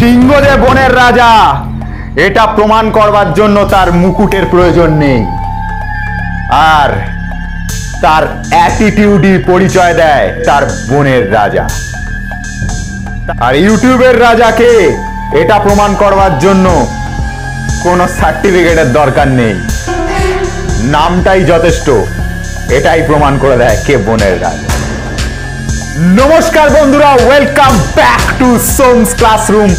সিংহ যে বনের রাজা। এটা প্রমাণ করবার জন্য তার মুকুটের প্রয়োজন নেই। আর তার অ্যাটিটিউডই পরিচয় দেয় তার বনের রাজা। আর ইউটিউবের রাজাকে এটা প্রমাণ করবার জন্য কোনো সার্টিফিকেটের দরকার নেই। নামটাই যথেষ্ট। এটাই প্রমাণ করে দেয় কে বনের রাজা। নমস্কার বন্ধুরা welcome back to Som's classroom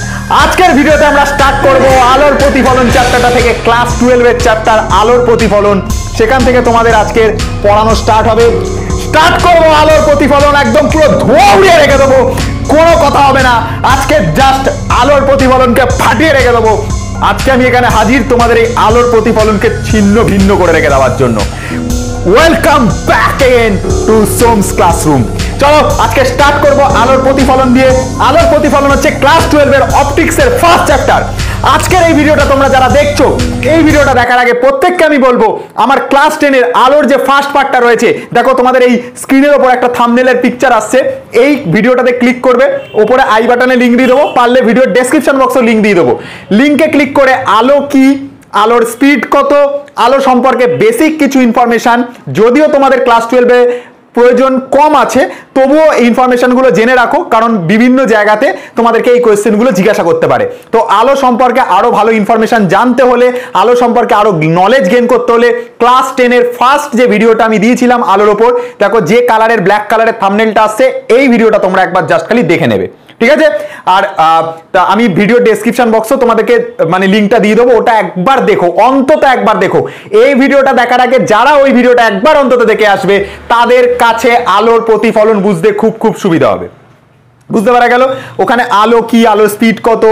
আজকের ভিডিওতে আমরা স্টার্ট করব আলোর প্রতিফলন চ্যাপ্টারটা থেকে ক্লাস টুয়েলভের চ্যাপ্টার আলোর প্রতিফলন। সেখান থেকে তোমাদের আজকের পড়ানো স্টার্ট হবে। স্টার্ট করব আলোর প্রতিফলন, একদম পুরো ধোয়া উড়িয়ে রেখে দেবো। কোনো কথা হবে না। আজকে জাস্ট আলোর প্রতিফলনকে ফাটিয়ে রেখে দেবো। আজকে আমি এখানে হাজির তোমাদের এই আলোর প্রতিফলনকে ছিন্ন ভিন্ন করে রেখে দেওয়ার জন্য। Welcome back again to Som's classroom চলো, আজকে স্টার্ট করব আলোর প্রতিফলন দিয়ে। আলোর প্রতিফলন হচ্ছে ক্লাস টুয়েলভ এর অপটিক্স এর ফার্স্ট চ্যাপ্টার আজকের এই ভিডিওটা তোমরা যারা দেখছ, এই ভিডিওটা দেখার আগে প্রত্যেককে আমি বলব, আমার ক্লাস টেনের আলোর যে ফার্স্ট পার্টটা রয়েছে, দেখো তোমাদের এই স্ক্রিনের ওপর একটা থামনেলের পিকচার আসছে। এই ভিডিওটাতে ক্লিক করবে, ওপরে আই বাটনে লিঙ্ক দিয়ে দেবো, পারলে ভিডিওর ডেসক্রিপশন বক্সে লিঙ্ক দিয়ে দেবো। লিঙ্কে ক্লিক করে আলো কি, আলোর স্পিড কত, আলো সম্পর্কে বেসিক কিছু ইনফরমেশন যদিও তোমাদের ক্লাস টুয়েলভে প্রয়োজন কম আছে, তবুও এই ইনফরমেশনগুলো জেনে রাখো, কারণ বিভিন্ন জায়গাতে তোমাদেরকে এই কোয়েশ্চেনগুলো জিজ্ঞাসা করতে পারে। তো আলো সম্পর্কে আরও ভালো ইনফরমেশান জানতে হলে, আলো সম্পর্কে আরও নলেজ গেন করতে হলে ক্লাস টেনের ফার্স্ট যে ভিডিওটা আমি দিয়েছিলাম আলোর ওপর, দেখো যে কালারের ব্ল্যাক কালারের থামনেলটা আসছে, এই ভিডিওটা তোমরা একবার জাস্ট খালি দেখে নেবে। ঠিক আছে? আর আমি ভিডিও ডেসক্রিপশন বক্সও তোমাদেরকে মানে লিঙ্কটা দিয়ে দেবো, ওটা একবার দেখো, অন্তত একবার দেখো। এই ভিডিওটা দেখার আগে যারা ওই ভিডিওটা একবার অন্তত দেখে আসবে, তাদের কাছে আলোর প্রতিফলন বুঝতে খুব খুব সুবিধা হবে। বুঝতে পারা গেল? ওখানে আলো কি আলো স্পিড কত?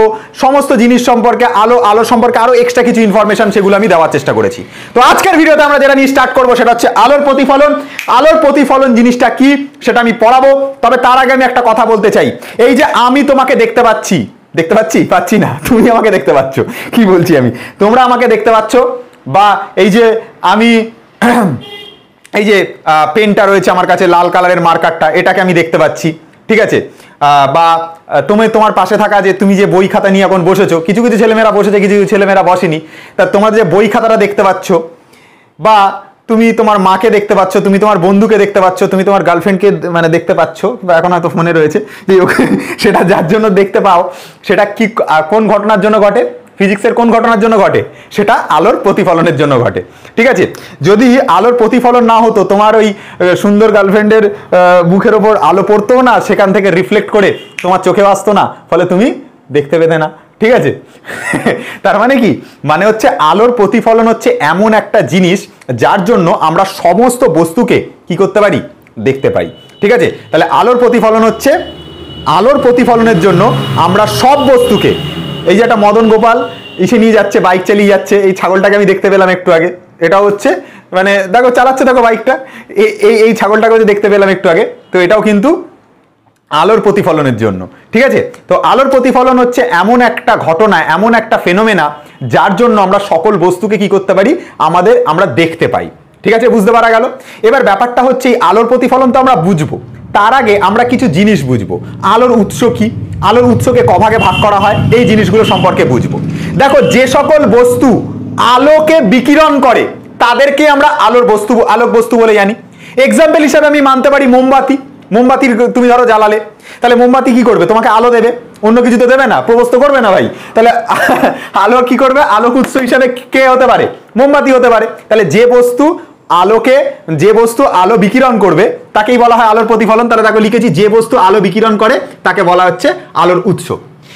সমস্ত জিনিস সম্পর্কে আলো আলো সম্পর্কে আরও এক্সট্রা কিছু ইনফরমেশন সেগুলো আমি দেওয়ার চেষ্টা করেছি। তো আজকের ভিডিওতে আমরা যেটা নিয়ে স্টার্ট করব সেটা হচ্ছে আলোর প্রতিফলন। আলোর প্রতিফলন জিনিসটা কি সেটা আমি পড়াবো। তবে তার আগে আমি একটা কথা বলতে চাই। এই যে আমি তোমাকে দেখতে পাচ্ছি দেখতে পাচ্ছি? পাচ্ছি না। তুমি আমাকে দেখতে পাচ্ছ। কি বলছি আমি? তোমরা আমাকে দেখতে পাচ্ছ? বা এই যে আমি এই যে পেনটা রয়েছে আমার কাছে, লাল কালারের মার্কারটা এটাকে আমি দেখতে পাচ্ছি। ঠিক আছে? বা তুমি তোমার পাশে থাকা যে তুমি যে বই খাতা নিয়ে এখন বসেছো, কিছু কিছু ছেলেমেয়েরা বসেছে, কিছু কিছু ছেলেমেয়েরা বসেনি। তা তোমার যে বই খাতাটা দেখতে পাচ্ছ, বা তুমি তোমার মাকে দেখতে পাচ্ছ, তুমি তোমার বন্ধুকে দেখতে পাচ্ছ, তুমি তোমার গার্লফ্রেন্ডকে মানে দেখতে পাচ্ছ, বা এখন হয়তো ফোনে রয়েছে যে সেটা যার জন্য দেখতে পাও, সেটা কি কোন ঘটনার জন্য ঘটে? ফিজিক্সের কোন ঘটনার জন্য ঘটে? সেটা আলোর প্রতিফলনের জন্য ঘটে। ঠিক আছে? যদি আলোর প্রতিফলন না হতো, তোমার ওই সুন্দর গার্লফ্রেন্ডের মুখের ওপর আলো পড়তো না, সেখান থেকে রিফ্লেক্ট করে তোমার চোখে আসতো না, ফলে তুমি দেখতে পেতে না। ঠিক আছে? তার মানে কি? মানে হচ্ছে আলোর প্রতিফলন হচ্ছে এমন একটা জিনিস যার জন্য আমরা সমস্ত বস্তুকে কি করতে পারি? দেখতে পাই। ঠিক আছে? তাহলে আলোর প্রতিফলন হচ্ছে, আলোর প্রতিফলনের জন্য আমরা সব বস্তুকে এই যে একটা মদন গোপাল, এসে নিয়ে যাচ্ছে বাইক চালিয়ে যাচ্ছে। এই ছাগলটাকে আমি দেখতে পেলাম একটু আগে। এটা হচ্ছে মানে দেখো, চালাচ্ছে দেখো বাইকটা এই এই ছাগলটাকে দেখতে পেলাম একটু আগে, তো এটাও কিন্তু আলোর প্রতিফলনের জন্য। ঠিক আছে? তো আলোর প্রতিফলন হচ্ছে এমন একটা ঘটনা, এমন একটা ফেনোমেনা যার জন্য আমরা সকল বস্তুকে কি করতে পারি? আমাদের, আমরা দেখতে পাই। ঠিক আছে? বুঝতে পারা গেল? এবার ব্যাপারটা হচ্ছে, এই আলোর প্রতিফলন তো আমরা বুঝব। তার আগে আমরা কিছু জিনিস বুঝব। আলোর উৎস কি? আলোর উৎসকে কভাগে ভাগ করা হয়, এই জিনিসগুলো সম্পর্কে বুঝব। দেখো, যে সকল বস্তু আলোকে বিকিরণ করে, তাদেরকে আমরা আলোর বস্তু আলোক বস্তু বলে জানি। এক্সাম্পল হিসাবে আমি মানতে পারি মোমবাতি। মোমবাতির তুমি ধরো জ্বালালে। তাহলে মোমবাতি কি করবে? তোমাকে আলো দেবে। অন্য কিছু তো দেবে না, প্রবস্ত করবে না ভাই। তাহলে আলো কি করবে? আলোক উৎস হিসাবে কে হতে পারে? মোমবাতি হতে পারে। তাহলে যে বস্তু আলোকে যে বস্তু আলো বিকিরণ করবে, তাকেই বলা হয় আলোর প্রতিফলন। তাহলে তাকে লিখেছি, যে বস্তু আলো বিকিরণ করে, তাকে বলা হচ্ছে আলোর উৎস।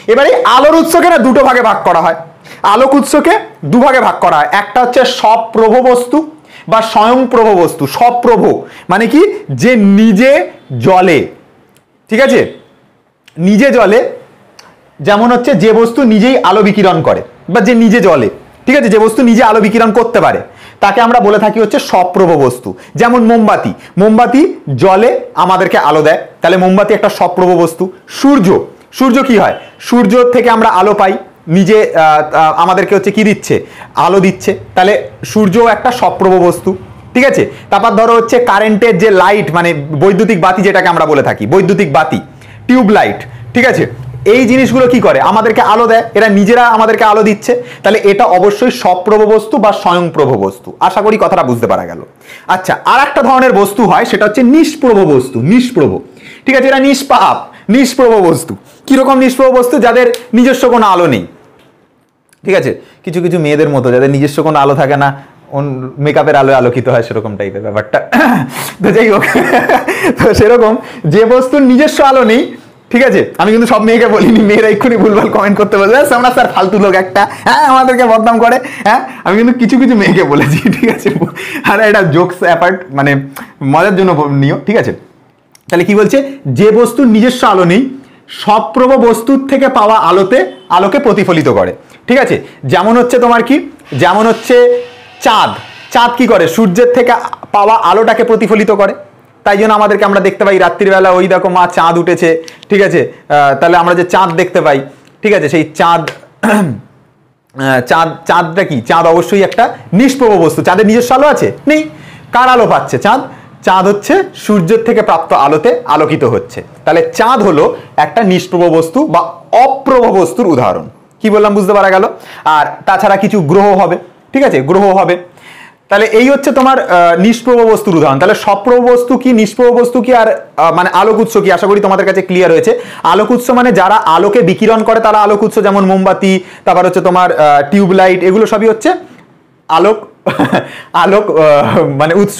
এবারে আলোর উৎসকে না দুটো ভাগে ভাগ করা হয়। আলোক উৎসকে দুভাগে ভাগ করা হয়। একটা হচ্ছে সপ্রভ বস্তু বা স্বয়ংপ্রভ বস্তু সপ্রভ মানে কি? যে নিজে জলে ঠিক আছে? নিজে জলে যেমন হচ্ছে যে বস্তু নিজেই আলো বিকিরণ করে বা যে নিজে জলে ঠিক আছে? যে বস্তু নিজে আলো বিকিরণ করতে পারে। তাকে আমরা বলে থাকি হচ্ছে সপ্রভ বস্তু। যেমন মোমবাতি। মোমবাতি জলে আমাদেরকে আলো দেয়। তাহলে মোমবাতি একটা সপ্রভ বস্তু। সূর্য। সূর্য কি হয়? সূর্য থেকে আমরা আলো পাই। নিজে আমাদেরকে হচ্ছে কি দিচ্ছে? আলো দিচ্ছে। তাহলে সূর্যও একটা সপ্রভ বস্তু। ঠিক আছে? তারপর ধরো হচ্ছে কারেন্টের যে লাইট মানে বৈদ্যুতিক বাতি যেটাকে আমরা বলে থাকি, বৈদ্যুতিক বাতি টিউব লাইট ঠিক আছে? এই জিনিসগুলো কি করে? আমাদেরকে আলো দেয়। এরা নিজেরা আমাদেরকে আলো দিচ্ছে। তাহলে এটা অবশ্যই সপ্রভ বস্তু বা স্বয়ংপ্রভ বস্তু। আশা করি কথাটা বুঝতে পারা গেল। আচ্ছা আর একটা ধরনের বস্তু হয়, সেটা হচ্ছে নিষ্প্রভ বস্তু, নিষ্প্রভ। ঠিক আছে এরা নিষ্পাপ, নিষ্প্রভ বস্তু। কীরকম নিষ্প্রভ বস্তু? যাদের নিজস্ব কোনো আলো নেই। ঠিক আছে? কিছু কিছু মেয়েদের মতো, যাদের নিজস্ব কোনো আলো থাকে না মেকআপের আলো আলোকিত হয় সেরকম টাইপের ব্যাপারটা। তো যাই হোক, তো সেরকম যে বস্তুর নিজস্ব আলো নেই ঠিক আছে? আমি কিন্তু সব মেয়েকে বলিনি, মেয়েরা এক্ষুনি ভুলভাল কমেন্ট করতে বলবে আমরা স্যার ফালতু লোক একটা। হ্যাঁ আমাদেরকে বদনাম করে হ্যাঁ? আমি কিন্তু কিছু কিছু মেয়েকে বলেছি, ঠিক আছে? আর এটা জোকস অ্যাপার্ট মানে মজার জন্য নিও, ঠিক আছে? তাহলে কি বলছে? যে বস্তুর নিজস্ব আলো নেই, সপ্রভ বস্তুর থেকে পাওয়া আলোতে, আলোকে প্রতিফলিত করে। ঠিক আছে? যেমন হচ্ছে তোমার কি? যেমন হচ্ছে চাঁদ। চাঁদ কি করে? সূর্যের থেকে পাওয়া আলোটাকে প্রতিফলিত করে। তাই জন্য আমাদেরকে আমরা দেখতে পাই রাত্রিবেলা ওই দেখো মা চাঁদ উঠেছে, ঠিক আছে? তাহলে আমরা যে চাঁদ দেখতে পাই, ঠিক আছে? সেই চাঁদ চাঁদ, চাঁদটা কি? চাঁদ অবশ্যই একটা নিষ্প্রভ বস্তু। চাঁদের নিজস্ব আলো আছে? নেই। কার আলো পাচ্ছে চাঁদ? চাঁদ হচ্ছে সূর্যের থেকে প্রাপ্ত আলোতে আলোকিত হচ্ছে। তাহলে চাঁদ হলো একটা নিষ্প্রভ বস্তু বা অপ্রভ বস্তুর উদাহরণ। কি বললাম? বুঝতে পারা গেল? আর তাছাড়া কিছু গ্রহ হবে, ঠিক আছে? গ্রহ হবে। তাহলে এই হচ্ছে তোমার নিষ্প্রভ বস্তুর উদাহরণ। তাহলে সপ্রভ বস্তু কি, নিষ্প্রভ বস্তু কি, আর মানে আলোক উৎস কি? আশা করি তোমাদের কাছে ক্লিয়ার হয়েছে। আলোক উৎস মানে যারা আলোকে বিকিরণ করে, তারা আলোক উৎস, যেমন মোমবাতি, তারপর হচ্ছে তোমার টিউবলাইট, এগুলো সবই হচ্ছে আলোক আলোক মানে উৎস।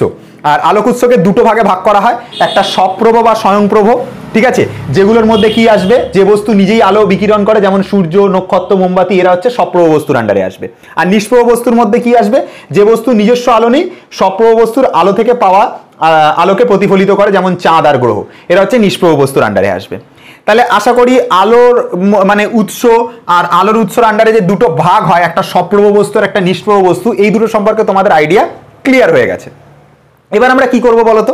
আর আলোক উৎসকে দুটো ভাগে ভাগ করা হয়, একটা সপ্রভ বা স্বয়ংপ্রভ। ঠিক আছে? যেগুলোর মধ্যে কি আসবে? যে বস্তু নিজেই আলো বিকিরণ করে, যেমন সূর্য, নক্ষত্র, মোমবাতি, এরা হচ্ছে সপ্রভ বস্তুর আন্ডারে আসবে। আর নিষ্প্রভ বস্তুর মধ্যে কি আসবে? যে বস্তু নিজস্ব আলো নেই সপ্রভ বস্তুর আলো থেকে পাওয়া আলোকে প্রতিফলিত করে, যেমন চাঁদ আর গ্রহ। এরা হচ্ছে নিষ্প্রভ বস্তুর আন্ডারে আসবে। তাহলে আশা করি আলোর মানে উৎস আর আলোর উৎসর আন্ডারে যে দুটো ভাগ হয়, একটা সপ্রভ বস্তু আর একটা নিষ্প্রভ বস্তু, এই দুটো সম্পর্কে তোমাদের আইডিয়া ক্লিয়ার হয়ে গেছে। এবার আমরা কি করব বলতো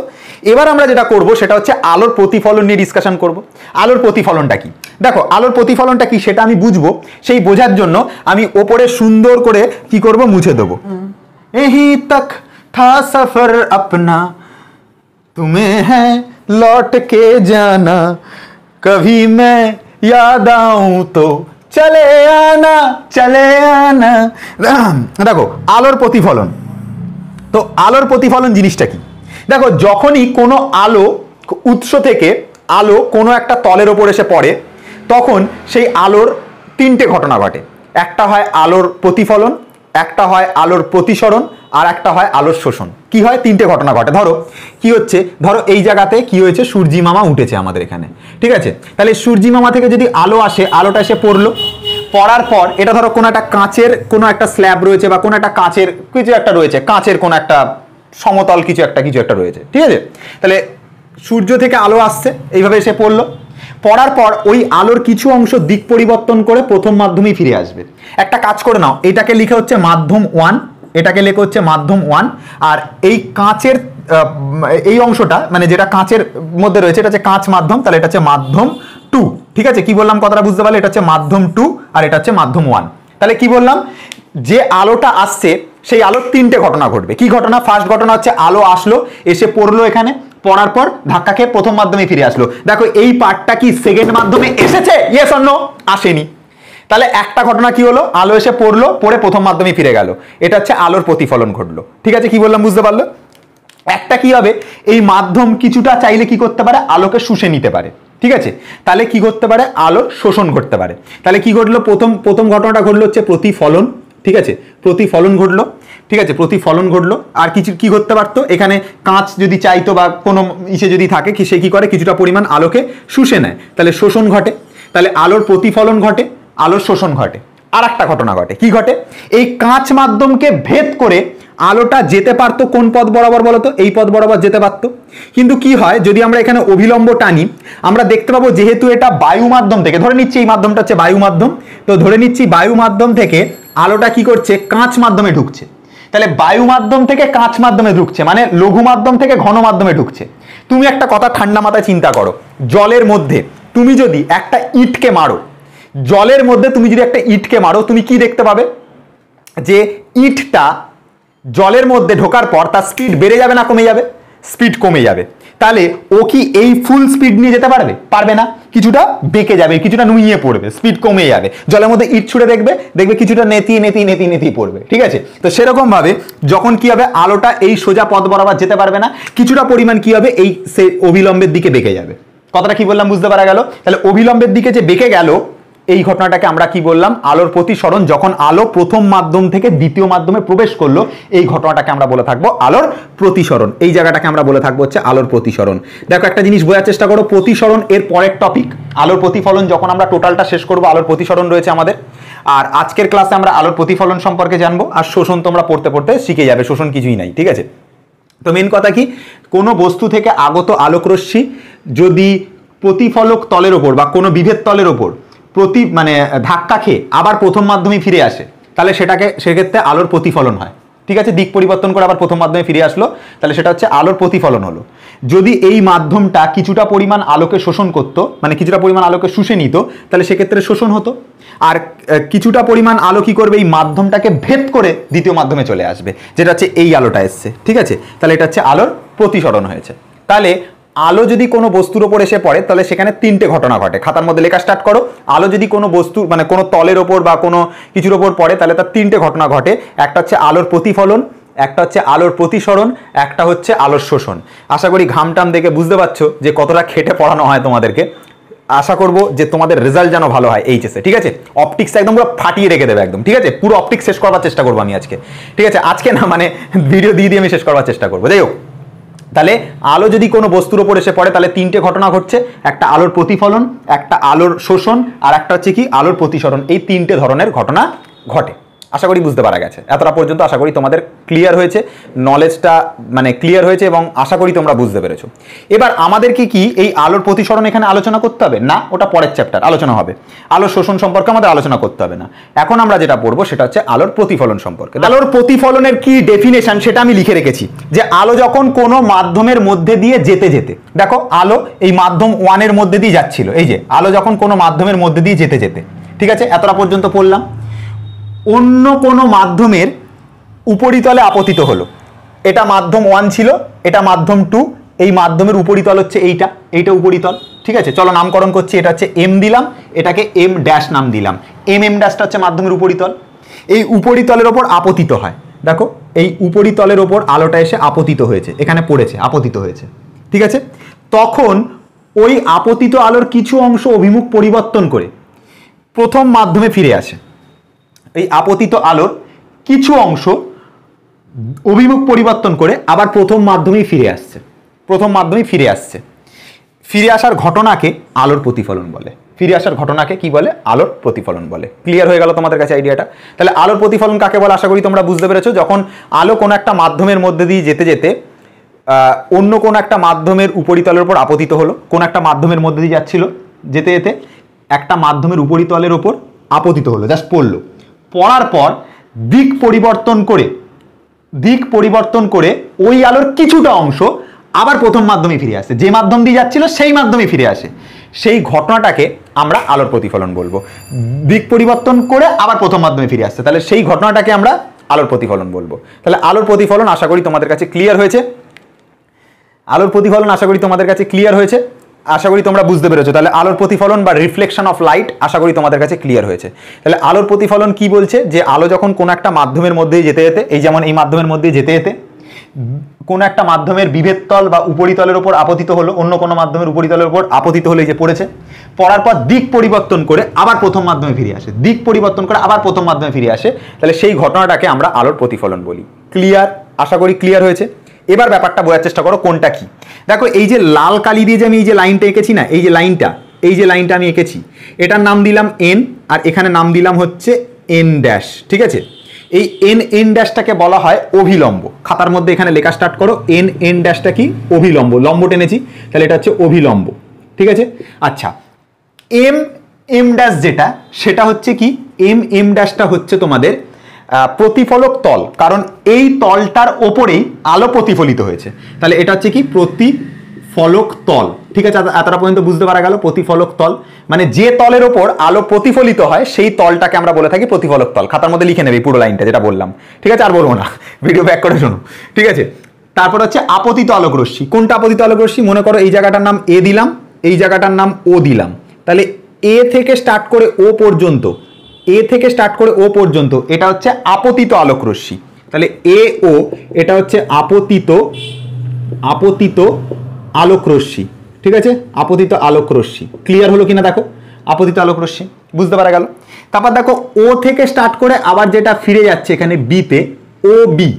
এবার আমরা যেটা করব সেটা হচ্ছে আলোর প্রতিফলন নিয়ে ডিসকাশন করব। আলোর প্রতিফলনটা কি? দেখো, আলোর প্রতিফলনটা কি সেটা আমি বুঝব, সেই বোঝার জন্য আমি ওপরে সুন্দর করে কি করব মুছে দেবো। এহি তক থা সফর আপনা, তুমি হ্যাঁ লট কে জানা, কভি মে তো চলে আনা চলে আনা। দেখো, আলোর প্রতিফলন। তো আলোর প্রতিফলন জিনিসটা কি? দেখো, যখনই কোনো আলো উৎস থেকে আলো কোনো একটা তলের ওপর এসে পড়ে, তখন সেই আলোর তিনটে ঘটনা ঘটে। একটা হয় আলোর প্রতিফলন, একটা হয় আলোর প্রতিসরণ, আর একটা হয় আলোর শোষণ। কি হয়? তিনটে ঘটনা ঘটে। ধরো, কি হচ্ছে? ধরো, এই জায়গাতে কি হয়েছে? সূর্যি মামা উঠেছে আমাদের এখানে। ঠিক আছে? তাহলে সূর্যি মামা থেকে যদি আলো আসে, আলোটা এসে পড়ল। পড়ার পর, এটা ধরো কোনো একটা কাঁচের কোনো একটা স্ল্যাব রয়েছে বা কোনো একটা কাঁচের কিছু একটা রয়েছে, কাঁচের কোনো একটা সমতল কিছু একটা কিছু একটা রয়েছে, ঠিক আছে? তাহলে সূর্য থেকে আলো আসছে, এইভাবে এসে পড়ল। পড়ার পর ওই আলোর কিছু অংশ দিক পরিবর্তন করে প্রথম মাধ্যমেই ফিরে আসবে। একটা কাজ করে নাও, এটাকে লিখে হচ্ছে মাধ্যম ওয়ান এটাকে লেখা হচ্ছে মাধ্যম ওয়ান আর এই কাঁচের এই অংশটা মানে যেটা কাঁচের মধ্যে রয়েছে, এটা হচ্ছে কাঁচ মাধ্যম, তাহলে এটা হচ্ছে মাধ্যম টু ঠিক আছে? কি বললাম কথাটা বুঝতে পারলে? এটা হচ্ছে মাধ্যম টু আর এটা হচ্ছে মাধ্যম ওয়ান তাহলে কি বললাম? যে আলোটা আসছে, সেই আলোর তিনটে ঘটনা ঘটবে। কি ঘটনা? ফার্স্ট ঘটনা হচ্ছে আলো আসলো, এসে পড়ল এখানে। পড়ার পর ধাক্কা খেয়ে প্রথম মাধ্যমে ফিরে আসলো। দেখো, এই পার্টটা কি সেকেন্ড মাধ্যমে এসেছে? ইয়েস অন্য আসেনি। তাহলে একটা ঘটনা কি হলো? আলো এসে পড়ল, পড়ে প্রথম মাধ্যমে ফিরে গেল। এটা হচ্ছে আলোর প্রতিফলন ঘটলো। ঠিক আছে? কি বললাম? বুঝতে পারল? একটা কি হবে? এই মাধ্যম কিছুটা চাইলে কি করতে পারে? আলোকে শুষে নিতে পারে। ঠিক আছে? তাহলে কি করতে পারে? আলো শোষণ ঘটতে পারে। তাহলে কি ঘটলো? প্রথম প্রথম ঘটনাটা ঘটলো হচ্ছে প্রতিফলন, ঠিক আছে? প্রতিফলন ঘটলো, ঠিক আছে? প্রতিফলন ঘটলো। আর কিছু, কি করতে পারতো? এখানে কাঁচ যদি চাইতো বা কোনো ইসে যদি থাকে সে কি করে? কিছুটা পরিমাণ আলোকে শুষে নেয়। তাহলে শোষণ ঘটে। তাহলে আলোর প্রতিফলন ঘটে, আলোর শোষণ ঘটে। আর একটা ঘটনা ঘটে। কি ঘটে? এই কাঁচ মাধ্যমকে ভেদ করে আলোটা যেতে পারতো কোন পথ বরাবর বলতো? এই পথ বরাবর যেতে পারতো। কিন্তু কি হয়, যদি আমরা এখানে অভিলম্ব টানি, আমরা দেখতে পাবো যেহেতু এটা বায়ু মাধ্যম থেকে, ধরে নিচ্ছি এই মাধ্যমটা হচ্ছে বায়ু মাধ্যম, তো ধরে নিচ্ছি বায়ু মাধ্যম থেকে আলোটা কি করছে? কাঁচ মাধ্যমে ঢুকছে। তাহলে বায়ু মাধ্যম থেকে কাঁচ মাধ্যমে ঢুকছে মানে লঘু মাধ্যম থেকে ঘন মাধ্যমে ঢুকছে। তুমি একটা কথা ঠান্ডা মাথায় চিন্তা করো, জলের মধ্যে তুমি যদি একটা ইটকে মারো, জলের মধ্যে তুমি যদি একটা ইটকে মারো, তুমি কি দেখতে পাবে? যে ইটটা জলের মধ্যে ঢোকার পর তার স্পিড বেড়ে যাবে না, কমে যাবে? স্পিড কমে যাবে। তাহলে ও কি এই ফুল স্পিড নিয়ে যেতে পারবে? পারবে না। কিছুটা বেঁকে যাবে, কিছুটা নুইয়ে পড়বে স্পিড কমে যাবে। জলের মধ্যে ইট ছুড়ে দেখবে দেখবে কিছুটা নেতিয়ে নেতিয়ে নেতি নেতি পড়বে, ঠিক আছে? তো সেরকমভাবে যখন কি হবে, আলোটা এই সোজা পথ বরাবর যেতে পারবে না, কিছুটা পরিমাণ কি হবে, এই সে অবিলম্বের দিকে বেঁকে যাবে। কথাটা কি বললাম বুঝতে পারা গেল? তাহলে অবিলম্বের দিকে যে বেঁকে গেল এই ঘটনাটাকে আমরা কি বললাম? আলোর প্রতিসরণ, যখন আলো প্রথম মাধ্যম থেকে দ্বিতীয় মাধ্যমে প্রবেশ করল, এই ঘটনাটাকে আমরা বলে থাকব আলোর প্রতিসরণ। এই জায়গাটাকে আমরা বলে থাকব হচ্ছে আলোর প্রতিসরণ। দেখো, একটা জিনিস বোঝার চেষ্টা করো, প্রতিসরণ এর পরের টপিক আলোর প্রতিফলন, যখন আমরা টোটালটা শেষ করব, আলোর প্রতিসরণ রয়েছে আমাদের। আর আজকের ক্লাসে আমরা আলোর প্রতিফলন সম্পর্কে জানব। আর শোষণ তোমরা পড়তে পড়তে শিখে যাবে, শোষণ কিছুই নাই, ঠিক আছে? তো মেন কথা কি? কোনো বস্তু থেকে আগত আলোকরশ্মি যদি প্রতিফলক তলের ওপর বা কোনো বিভেদ তলের ওপর প্রতি মানে ধাক্কা খেয়ে আবার প্রথম মাধ্যমে ফিরে আসে, তাহলে সেটাকে, সেক্ষেত্রে আলোর প্রতিফলন হয়। ঠিক আছে? দিক পরিবর্তন করে আবার প্রথম মাধ্যমে ফিরে আসলো, তাহলে সেটা হচ্ছে আলোর প্রতিফলন হলো। যদি এই মাধ্যমটা কিছুটা পরিমাণ আলোকে শোষণ করত মানে কিছুটা পরিমাণ আলোকে শুষে নিত, তাহলে সেক্ষেত্রে শোষণ হতো। আর কিছুটা পরিমাণ আলো কি করবে? এই মাধ্যমটাকে ভেদ করে দ্বিতীয় মাধ্যমে চলে আসবে, যেটা হচ্ছে এই আলোটা এসছে। ঠিক আছে? তাহলে এটা হচ্ছে আলোর প্রতিসরণ হয়েছে। তাহলে আলো যদি কোনো বস্তুর ওপর এসে পড়ে, তাহলে সেখানে তিনটে ঘটনা ঘটে। খাতার মধ্যে লেখা স্টার্ট করো। আলো যদি কোনো বস্তু মানে কোনো তলের ওপর বা কোনো কিছুর ওপর পড়ে, তাহলে তার তিনটে ঘটনা ঘটে। একটা হচ্ছে আলোর প্রতিফলন, একটা হচ্ছে আলোর প্রতিসরণ, একটা হচ্ছে আলোর শোষণ। আশা করি ঘামটাম দেখে বুঝতে পারছ যে কতটা খেটে পড়ানো হয় তোমাদেরকে। আশা করব যে তোমাদের রেজাল্ট যেন ভালো হয় এইচএসে ঠিক আছে? অপটিক্স একদম পুরো ফাটিয়ে রেখে দেবে একদম, ঠিক আছে? পুরো অপটিক্স শেষ করবার চেষ্টা করব আমি আজকে। ঠিক আছে? আজকে না মানে ভিডিও দিয়ে দিয়ে আমি শেষ করবার চেষ্টা করব। যাই হোক। তাহলে আলো যদি কোনো বস্তুর ওপর এসে পড়ে, তাহলে তিনটে ঘটনা ঘটছে। একটা আলোর প্রতিফলন, একটা আলোর শোষণ, আর একটা হচ্ছে কি, আলোর প্রতিসরণ। এই তিনটে ধরনের ঘটনা ঘটে। আশা করি বুঝতে পারা গেছে। এতটা পর্যন্ত আশা করি তোমাদের ক্লিয়ার হয়েছে নলেজটা মানে ক্লিয়ার হয়েছে এবং আশা করি তোমরা বুঝতে পেরেছ। এবার আমাদেরকে কি এই আলোর প্রতিসরণ এখানে আলোচনা করতে হবে? না, ওটা পরের চ্যাপ্টার আলোচনা হবে। আলোর শোষণ সম্পর্কে আমাদের আলোচনা করতে হবে না। এখন আমরা যেটা পড়ব সেটা হচ্ছে আলোর প্রতিফলন সম্পর্কে। আলোর প্রতিফলনের কি ডেফিনেশন সেটা আমি লিখে রেখেছি। যে আলো যখন কোনো মাধ্যমের মধ্যে দিয়ে যেতে যেতে, দেখো আলো এই মাধ্যম ওয়ানের মধ্যে দিয়ে যাচ্ছিল। এই যে, আলো যখন কোনো মাধ্যমের মধ্যে দিয়ে যেতে যেতে, ঠিক আছে? এতটা পর্যন্ত পড়লাম। অন্য কোনো মাধ্যমের উপরিতলে আপতিত হলো। এটা মাধ্যম ওয়ান ছিল, এটা মাধ্যম টু এই মাধ্যমের উপরিতল হচ্ছে এইটা এইটা উপরিতল, ঠিক আছে? চলো নামকরণ করছি, এটা হচ্ছে এম দিলাম, এটাকে এম ড্যাশ নাম দিলাম। এম এম ড্যাশটা হচ্ছে মাধ্যমের উপরিতল। এই উপরিতলের ওপর আপতিত হয়। দেখো, এই উপরিতলের ওপর আলোটা এসে আপতিত হয়েছে, এখানে পড়েছে, আপতিত হয়েছে, ঠিক আছে? তখন ওই আপতিত আলোর কিছু অংশ অভিমুখ পরিবর্তন করে প্রথম মাধ্যমে ফিরে আসে। এই আপতিত আলোর কিছু অংশ অভিমুখ পরিবর্তন করে আবার প্রথম মাধ্যমেই ফিরে আসছে। প্রথম মাধ্যমেই ফিরে আসছে। ফিরে আসার ঘটনাকে আলোর প্রতিফলন বলে। ফিরে আসার ঘটনাকে কি বলে? আলোর প্রতিফলন বলে। ক্লিয়ার হয়ে গেল তোমাদের কাছে আইডিয়াটা তাহলে আলোর প্রতিফলন কাকে বলে আশা করি তোমরা বুঝতে পেরেছ। যখন আলো কোনো একটা মাধ্যমের মধ্যে দিয়ে যেতে যেতে অন্য কোনো একটা মাধ্যমের উপরিতলের উপর আপতিত হলো, কোন একটা মাধ্যমের মধ্যে দিয়ে যাচ্ছিল, যেতে যেতে একটা মাধ্যমের উপরিতলের ওপর আপতিত হলো জাস্ট পড়ল। পড়ার পর দিক পরিবর্তন করে, দিক পরিবর্তন করে ওই আলোর কিছুটা অংশ আবার প্রথম মাধ্যমে ফিরে আসে। যে মাধ্যম দিয়ে যাচ্ছিল সেই মাধ্যমে ফিরে আসে। সেই ঘটনাটাকে আমরা আলোর প্রতিফলন বলব। দিক পরিবর্তন করে আবার প্রথম মাধ্যমে ফিরে আসছে। তাহলে সেই ঘটনাটাকে আমরা আলোর প্রতিফলন বলব। তাহলে আলোর প্রতিফলন আশা করি তোমাদের কাছে ক্লিয়ার হয়েছে। আলোর প্রতিফলন আশা করি তোমাদের কাছে ক্লিয়ার হয়েছে। আশা করি তোমরা বুঝতে পেরেছ। তাহলে আলোর প্রতিফলন বা রিফ্লেকশন অফ লাইট আশা করি তোমাদের কাছে ক্লিয়ার হয়েছে। তাহলে আলোর প্রতিফলন কি বলছে? যে আলো যখন কোনো একটা মাধ্যমের মধ্যে যেতে যেতে, এই যেমন এই মাধ্যমের মধ্যে যেতে যেতে, কোনো একটা মাধ্যমের বিভেদতল বা উপরিতলের উপর আপতিত হলো, অন্য কোনো মাধ্যমের উপরিতলের উপর আপতিত হলে যে পড়েছে, পড়ার পর দিক পরিবর্তন করে আবার প্রথম মাধ্যমে ফিরে আসে। দিক পরিবর্তন করে আবার প্রথম মাধ্যমে ফিরে আসে। তাহলে সেই ঘটনাটাকে আমরা আলোর প্রতিফলন বলি। ক্লিয়ার আশা করি ক্লিয়ার হয়েছে। এবার ব্যাপারটা বোঝার চেষ্টা করো, কোনটা কি? দেখো, এই যে লাল কালি দিয়ে যে আমি এই যে লাইনটা এঁকেছি না, এই যে লাইনটা, এই যে লাইনটা আমি এঁকেছি, এটার নাম দিলাম এন আর এখানে নাম দিলাম হচ্ছে এন ড্যাশ ঠিক আছে? এই এন এন ড্যাশটাকে বলা হয় অভিলম্ব। খাতার মধ্যে এখানে লেখা স্টার্ট করো এন এন ড্যাশটা কি? অভিলম্ব। লম্ব টেনেছি, তাহলে এটা হচ্ছে অভিলম্ব, ঠিক আছে? আচ্ছা এম এম ড্যাশ যেটা, সেটা হচ্ছে কি? এম এম ড্যাশটা হচ্ছে তোমাদের প্রতিফলক তল, কারণ এই তলটার ওপরেই আলো প্রতিফলিত হয়েছে। তাহলে এটা হচ্ছে কি? প্রতিফলক তল। ঠিক আছে? এতটা পর্যন্ত বুঝতে পারা গেল? প্রতিফলক তল। মানে যে তলের ওপর আলো প্রতিফলিত হয়, সেই তলটাকে আমরা বলে থাকি প্রতিফলক তল। খাতার মধ্যে লিখে নেবে পুরো লাইনটা যেটা বললাম। ঠিক আছে? আর বলব না। ভিডিও ব্যাক করে শোনো। ঠিক আছে? তারপর হচ্ছে আপতিত আলোক রশ্মি। কোনটা আপতিত আলোক রশ্মি? মনে করো এই জায়গাটার নাম এ দিলাম, এই জায়গাটার নাম ও দিলাম। তাহলে এ থেকে স্টার্ট করে ও পর্যন্ত এ থেকে স্টার্ট করে ও পর্যন্ত, এটা হচ্ছে আপতিত আলোক রশ্মি তাহলে এ, ও, এটা হচ্ছে আপতিত আপতিত আলোক রশ্মি ঠিক আছে? আপতিত আলোক রশ্মি ক্লিয়ার হলো কিনা দেখো? আপতিত আলোক রশ্মি বুঝতে পারা গেল? তারপর দেখো, ও থেকে স্টার্ট করে আবার যেটা ফিরে যাচ্ছে এখানে বিতে ও বি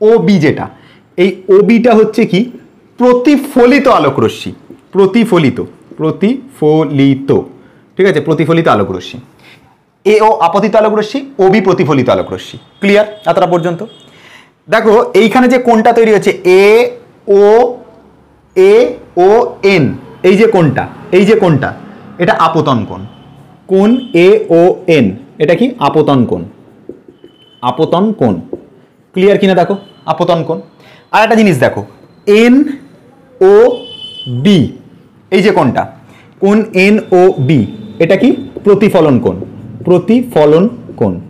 ও বি যেটা। এই ও বিটা হচ্ছে কি? প্রতিফলিত আলোক রশ্মি প্রতিফলিত। প্রতিফলিত। ঠিক আছে? প্রতিফলিত আলোক রশ্মি এ ও আপতিত আলোক রশ্মি, ও বি প্রতিফলিত আলোক রশ্মি। ক্লিয়ার এতটা পর্যন্ত? দেখো, এইখানে যে কোনটা তৈরি হচ্ছে এ, ও এ, ও, এন, এই যে কোনটা এই যে কোনটা এটা আপতন কোণ। কোন এ, ও, এন, এটা কি? আপতন কোণ। আপতন কোণ। ক্লিয়ার কিনা দেখো? আপতন কোণ। আর একটা জিনিস দেখো, এন, ও, বি, এই যে কোনটা কোন এন, ও, বি, এটা কি? প্রতিফলন কোণ। প্রতিফলন কোণ।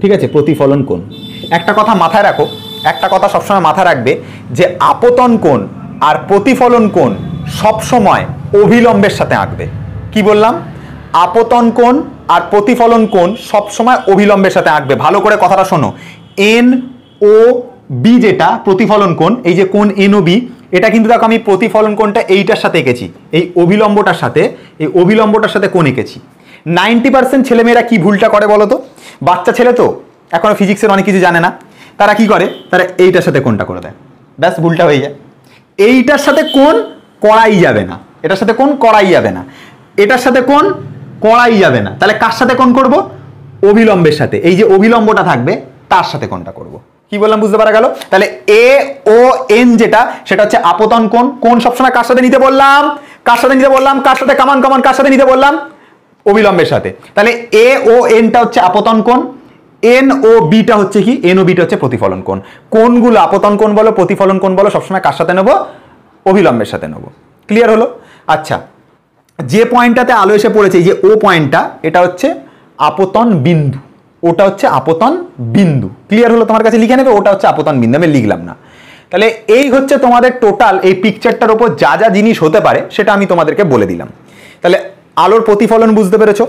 ঠিক আছে, প্রতিফলন কোণ। একটা কথা মাথায় রাখো, একটা কথা সবসময় মাথায় রাখবে যে আপতন কোণ আর প্রতিফলন কোণ সবসময় অভিলম্বের সাথে আঁকবে। কি বললাম? আপতন কোণ আর প্রতিফলন কোণ সবসময় অভিলম্বের সাথে আঁকবে। ভালো করে কথাটা শোনো। এন ও বি যেটা, প্রতিফলন কোণ, এই যে কোণ এন ও বি, এটা কিন্তু দেখো আমি প্রতিফলন কোণটা এইটার সাথে এঁকেছি। এই অভিলম্বটার সাথে, এই অভিলম্বটার সাথে কোণ এঁকেছি। নাইনটি পার্সেন্ট ছেলেমেয়েরা কি ভুলটা করে বলো তো? বাচ্চা ছেলে তো, এখনও ফিজিক্সের অনেক কিছু জানে না। তারা কি করে? তারা এইটার সাথে কোনটা করে দেয়? ব্যাস, ভুলটা হয়ে যায়। এইটার সাথে কোন? করাই যাবে না। এটার সাথে কোন? করাই যাবে না। এটার সাথে কোন? করাই যাবে না। তাহলে কার সাথে কোন করব? অবিলম্বের সাথে। এই যে অবিলম্বটা থাকবে, তার সাথে কোনটা করব? কি বললাম, বুঝতে পারা গেল? তাহলে এ, ও, এন যেটা, সেটা হচ্ছে আপতন কোন কোন সবসময় কার সাথে নিতে বললাম? কার সাথে নিতে বললাম? কার সাথে? কামান কামান, কার সাথে নিতে বললাম? অবিলম্বের সাথে। তাহলে এ ও এনটা হচ্ছে আপতন কোণ এন ও বিটা হচ্ছে কি? এন ও বিটা হচ্ছে প্রতিফলন কোণ। কোনগুলো আপতন কোণ বলো, প্রতিফলন কোণ বলো, সবসময় কার সাথে নেব? অবিলম্বের সাথে নেব। ক্লিয়ার হলো? আচ্ছা যে পয়েন্টটাতে আলো এসে পড়েছে যে ও পয়েন্টটা, এটা হচ্ছে আপতন বিন্দু। ওটা হচ্ছে আপতন বিন্দু। ক্লিয়ার হলো তোমার কাছে? লিখে নেবে, ওটা হচ্ছে আপতন বিন্দু। আমি লিখলাম না। তাহলে এই হচ্ছে তোমাদের টোটাল এই পিকচারটার উপর যা যা জিনিস হতে পারে, সেটা আমি তোমাদেরকে বলে দিলাম। তাহলে আলোর প্রতিফলন বুঝতে পেরেছ?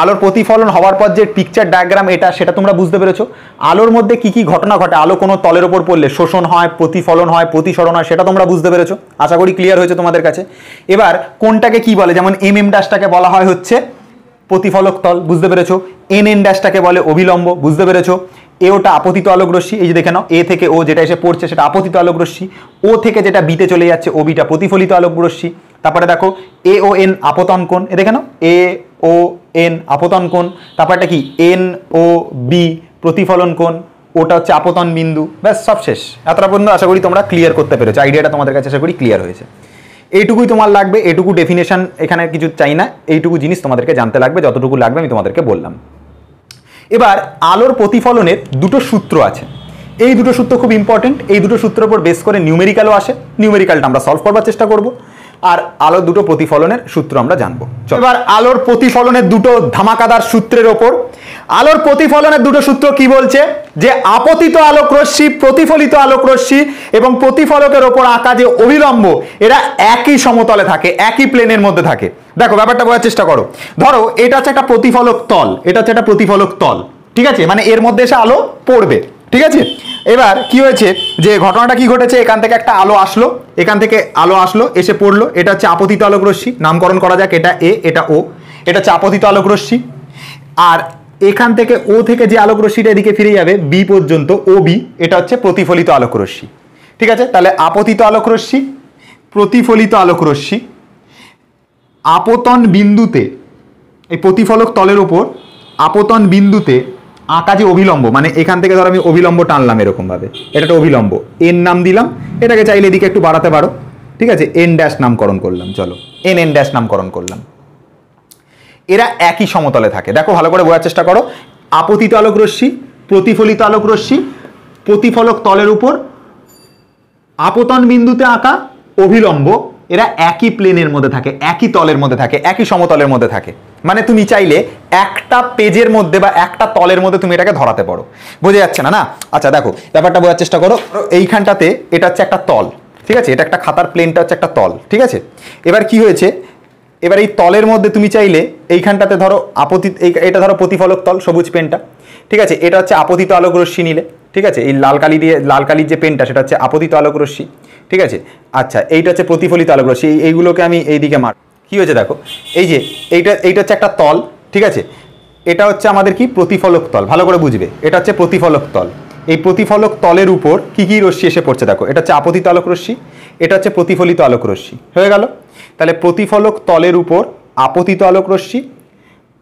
আলোর প্রতিফলন হওয়ার পর যে পিকচার ডায়াগ্রাম এটা, সেটা তোমরা বুঝতে পেরেছ। আলোর মধ্যে কি কি ঘটনা ঘটে? আলো কোনো তলের ওপর পড়লে শোষণ হয়, প্রতিফলন হয়, প্রতিসরণ হয়, সেটা তোমরা বুঝতে পেরেছ। আশা করি ক্লিয়ার হয়েছে তোমাদের কাছে। এবার কোনটাকে কি বলে? যেমন এম এম ড্যাশটাকে বলা হয় হচ্ছে প্রতিফলক তল, বুঝতে পেরেছ? এন এন ড্যাশটাকে বলে অবিলম্ব বুঝতে পেরেছ? এ ওটা আপতিত আলোক এই যে দেখে নাও এ থেকে ও যেটা এসে পড়ছে, সেটা আপতিত আলোক ও থেকে যেটা বিতে চলে যাচ্ছে ও বিটা প্রতিফলিত আলোক তারপরে দেখো এ ও এন আপতন কোণ এ দেখে এ ও এন আপতন কোণ তারপরটা কি? এন ও বি প্রতিফলন কোণ ওটা হচ্ছে আপতন বিন্দু, ব্যাস সব শেষ। এতটা পর্যন্ত আশা করি তোমরা ক্লিয়ার করতে পেরেছ আইডিয়াটা তোমাদের কাছে আশা করি ক্লিয়ার হয়েছে। এইটুকুই তোমার লাগবে এটুকু ডেফিনেশন এখানে কিছু চাই না, এইটুকু জিনিস তোমাদেরকে জানতে লাগবে, যতটুকু লাগবে আমি তোমাদেরকে বললাম। এবার, আলোর প্রতিফলনের দুটো সূত্র আছে। এই দুটো সূত্র খুব ইম্পর্টেন্ট এই দুটো সূত্রের উপর বেস করে নিউমেরিক্যালও আসে নিউমেরিক্যালটা আমরা সলভ করবার চেষ্টা করব। আর আলোর দুটো প্রতিফলনের সূত্র আমরা জানব। এবার আলোর প্রতিফলনের দুটো ধামাকাদার সূত্রের ওপর। আলোর প্রতিফলনের দুটো সূত্র কি বলছে? যে আপতিত আলোক রশ্মি, প্রতিফলিত আলোক রশ্মি এবং প্রতিফলকের ওপর আঁকা যে অবিলম্ব, এরা একই সমতলে থাকে, একই প্লেনের মধ্যে থাকে। দেখো, ব্যাপারটা বোঝার চেষ্টা করো। ধরো, এটা হচ্ছে একটা প্রতিফলক তল, এটা হচ্ছে একটা প্রতিফলক তল, ঠিক আছে? মানে এর মধ্যে এসে আলো পড়বে। ঠিক আছে? এবার কি হয়েছে? যে ঘটনাটা কি ঘটেছে? এখান থেকে একটা আলো আসলো। এখান থেকে আলো আসলো, এসে পড়ল। এটা হচ্ছে আপতিত আলোক রশ্মি। নামকরণ করা যাক, এটা এ, এটা ও। এটা হচ্ছে আপতিত আলোক রশ্মি। আর এখান থেকে ও থেকে যে আলোক রশ্মিটা এদিকে ফিরে যাবে, বি পর্যন্ত, ও বি, এটা হচ্ছে প্রতিফলিত আলোক রশ্মি। ঠিক আছে? তাহলে আপতিত আলোক রশ্মি, প্রতিফলিত আলোক রশ্মি, আপতন বিন্দুতে, এই প্রতিফলক তলের ওপর আপতন বিন্দুতে আঁকা যে অভিলম্ব মানে এখান থেকে ধর আমি অভিলম্ব টানলাম এরকমভাবে, এটা একটা অভিলম্ব। এন নাম দিলাম, এটাকে চাইলে এদিকে একটু বাড়াতে পারো। ঠিক আছে? এন ড্যাশ নামকরণ করলাম, চলো। এন এন ড্যাশ নামকরণ করলাম। এরা একই সমতলে থাকে। দেখো, ভালো করে বোঝার চেষ্টা করো। আপতিত আলোক রশ্মি, প্রতিফলিত আলোক রশ্মি, প্রতিফলক তলের উপর, আপতন বিন্দুতে আঁকা অভিলম্ব এরা একই প্লেনের মধ্যে থাকে, একই তলের মধ্যে থাকে, একই সমতলের মধ্যে থাকে। মানে তুমি চাইলে একটা পেজের মধ্যে বা একটা তলের মধ্যে তুমি এটাকে ধরাতে পারো। বোঝা যাচ্ছে না না? আচ্ছা দেখো, ব্যাপারটা বোঝার চেষ্টা করো। এইখানটাতে এটা হচ্ছে একটা তল, ঠিক আছে? এটা একটা খাতার প্লেনটা হচ্ছে একটা তল, ঠিক আছে? এবার কি হয়েছে? এবার এই তলের মধ্যে তুমি চাইলে এইখানটাতে ধরো আপতিত এই এটা ধরো প্রতিফলক তল, সবুজ পেনটা ঠিক আছে? এটা হচ্ছে আপতিত আলোক রশ্মি নিলে। ঠিক আছে? এই লাল কালি দিয়ে লাল কালির যে পেনটা, সেটা হচ্ছে আপতিত আলোক রশ্মি। ঠিক আছে? আচ্ছা এইটা হচ্ছে প্রতিফলিত আলোক রশ্মি। এই- এইগুলোকে আমি এইদিকে মার। কি হয়েছে দেখো? এই যে, এইটা এইটা হচ্ছে একটা তল, ঠিক আছে? এটা হচ্ছে আমাদের কি? প্রতিফলক তল। ভালো করে বুঝবে। এটা হচ্ছে প্রতিফলক তল। এই প্রতিফলক তলের উপর কি কি রশ্মি এসে পড়ছে দেখো? এটা হচ্ছে আপতিত আলোক রশ্মি, এটা হচ্ছে প্রতিফলিত আলোক রশ্মি। হয়ে গেল? তাহলে প্রতিফলক তলের উপর আপতিত আলোক রশ্মি,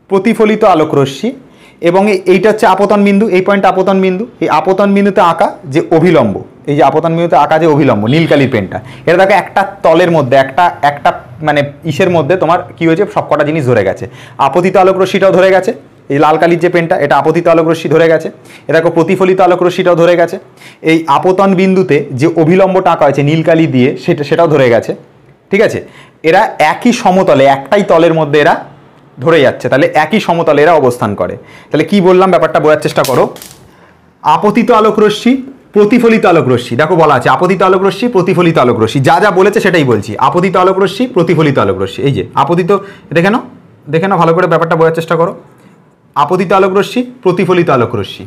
প্রতিফলিত আলোক রশ্মি এবং এই- এইটা হচ্ছে আপতন বিন্দু, এই পয়েন্ট আপতন বিন্দু। এই আপতন বিন্দুতে আঁকা যে অভিলম্ব, এই যে আপতন বিন্দুতে আঁকা যে অভিলম্ব নীলকালির পেনটা এটা দেখো একটা তলের মধ্যে, একটা একটা মানে ইসের মধ্যে তোমার কি হয়েছে, সবকটা জিনিস ধরে গেছে। আপতিত আলোক রশ্মিটাও ধরে গেছে। এই লাল কালির যে পেনটা এটা আপতিত আলোক রশ্মি ধরে গেছে। এ দেখো প্রতিফলিত আলোক রশ্মিটাও ধরে গেছে। এই আপতন বিন্দুতে যে অভিলম্বটা আঁকা হয়েছে নীলকালি দিয়ে, সেটা, সেটাও ধরে গেছে। ঠিক আছে? এরা একই সমতলে, একটাই তলের মধ্যে এরা ধরে যাচ্ছে। তাহলে একই সমতলে এরা অবস্থান করে। তাহলে কি বললাম? ব্যাপারটা বোঝার চেষ্টা করো। আপতিত আলোক রশ্মি, প্রতিফলিত আলোক রশ্মি। দেখো বলা আছে, আপতিত আলোক রশ্মি, প্রতিফলিত আলোক রশ্মি। যা যা বলেছে সেটাই বলছি। আপতিত আলোক রশ্মি, প্রতিফলিত আলোক রশ্মি। এই যে, আপতিত, দেখে নাও দেখে নাও ভালো করে ব্যাপারটা বোঝার চেষ্টা করো। আপতিত আলোক রশ্মি, প্রতিফলিত আলোক রশ্মি।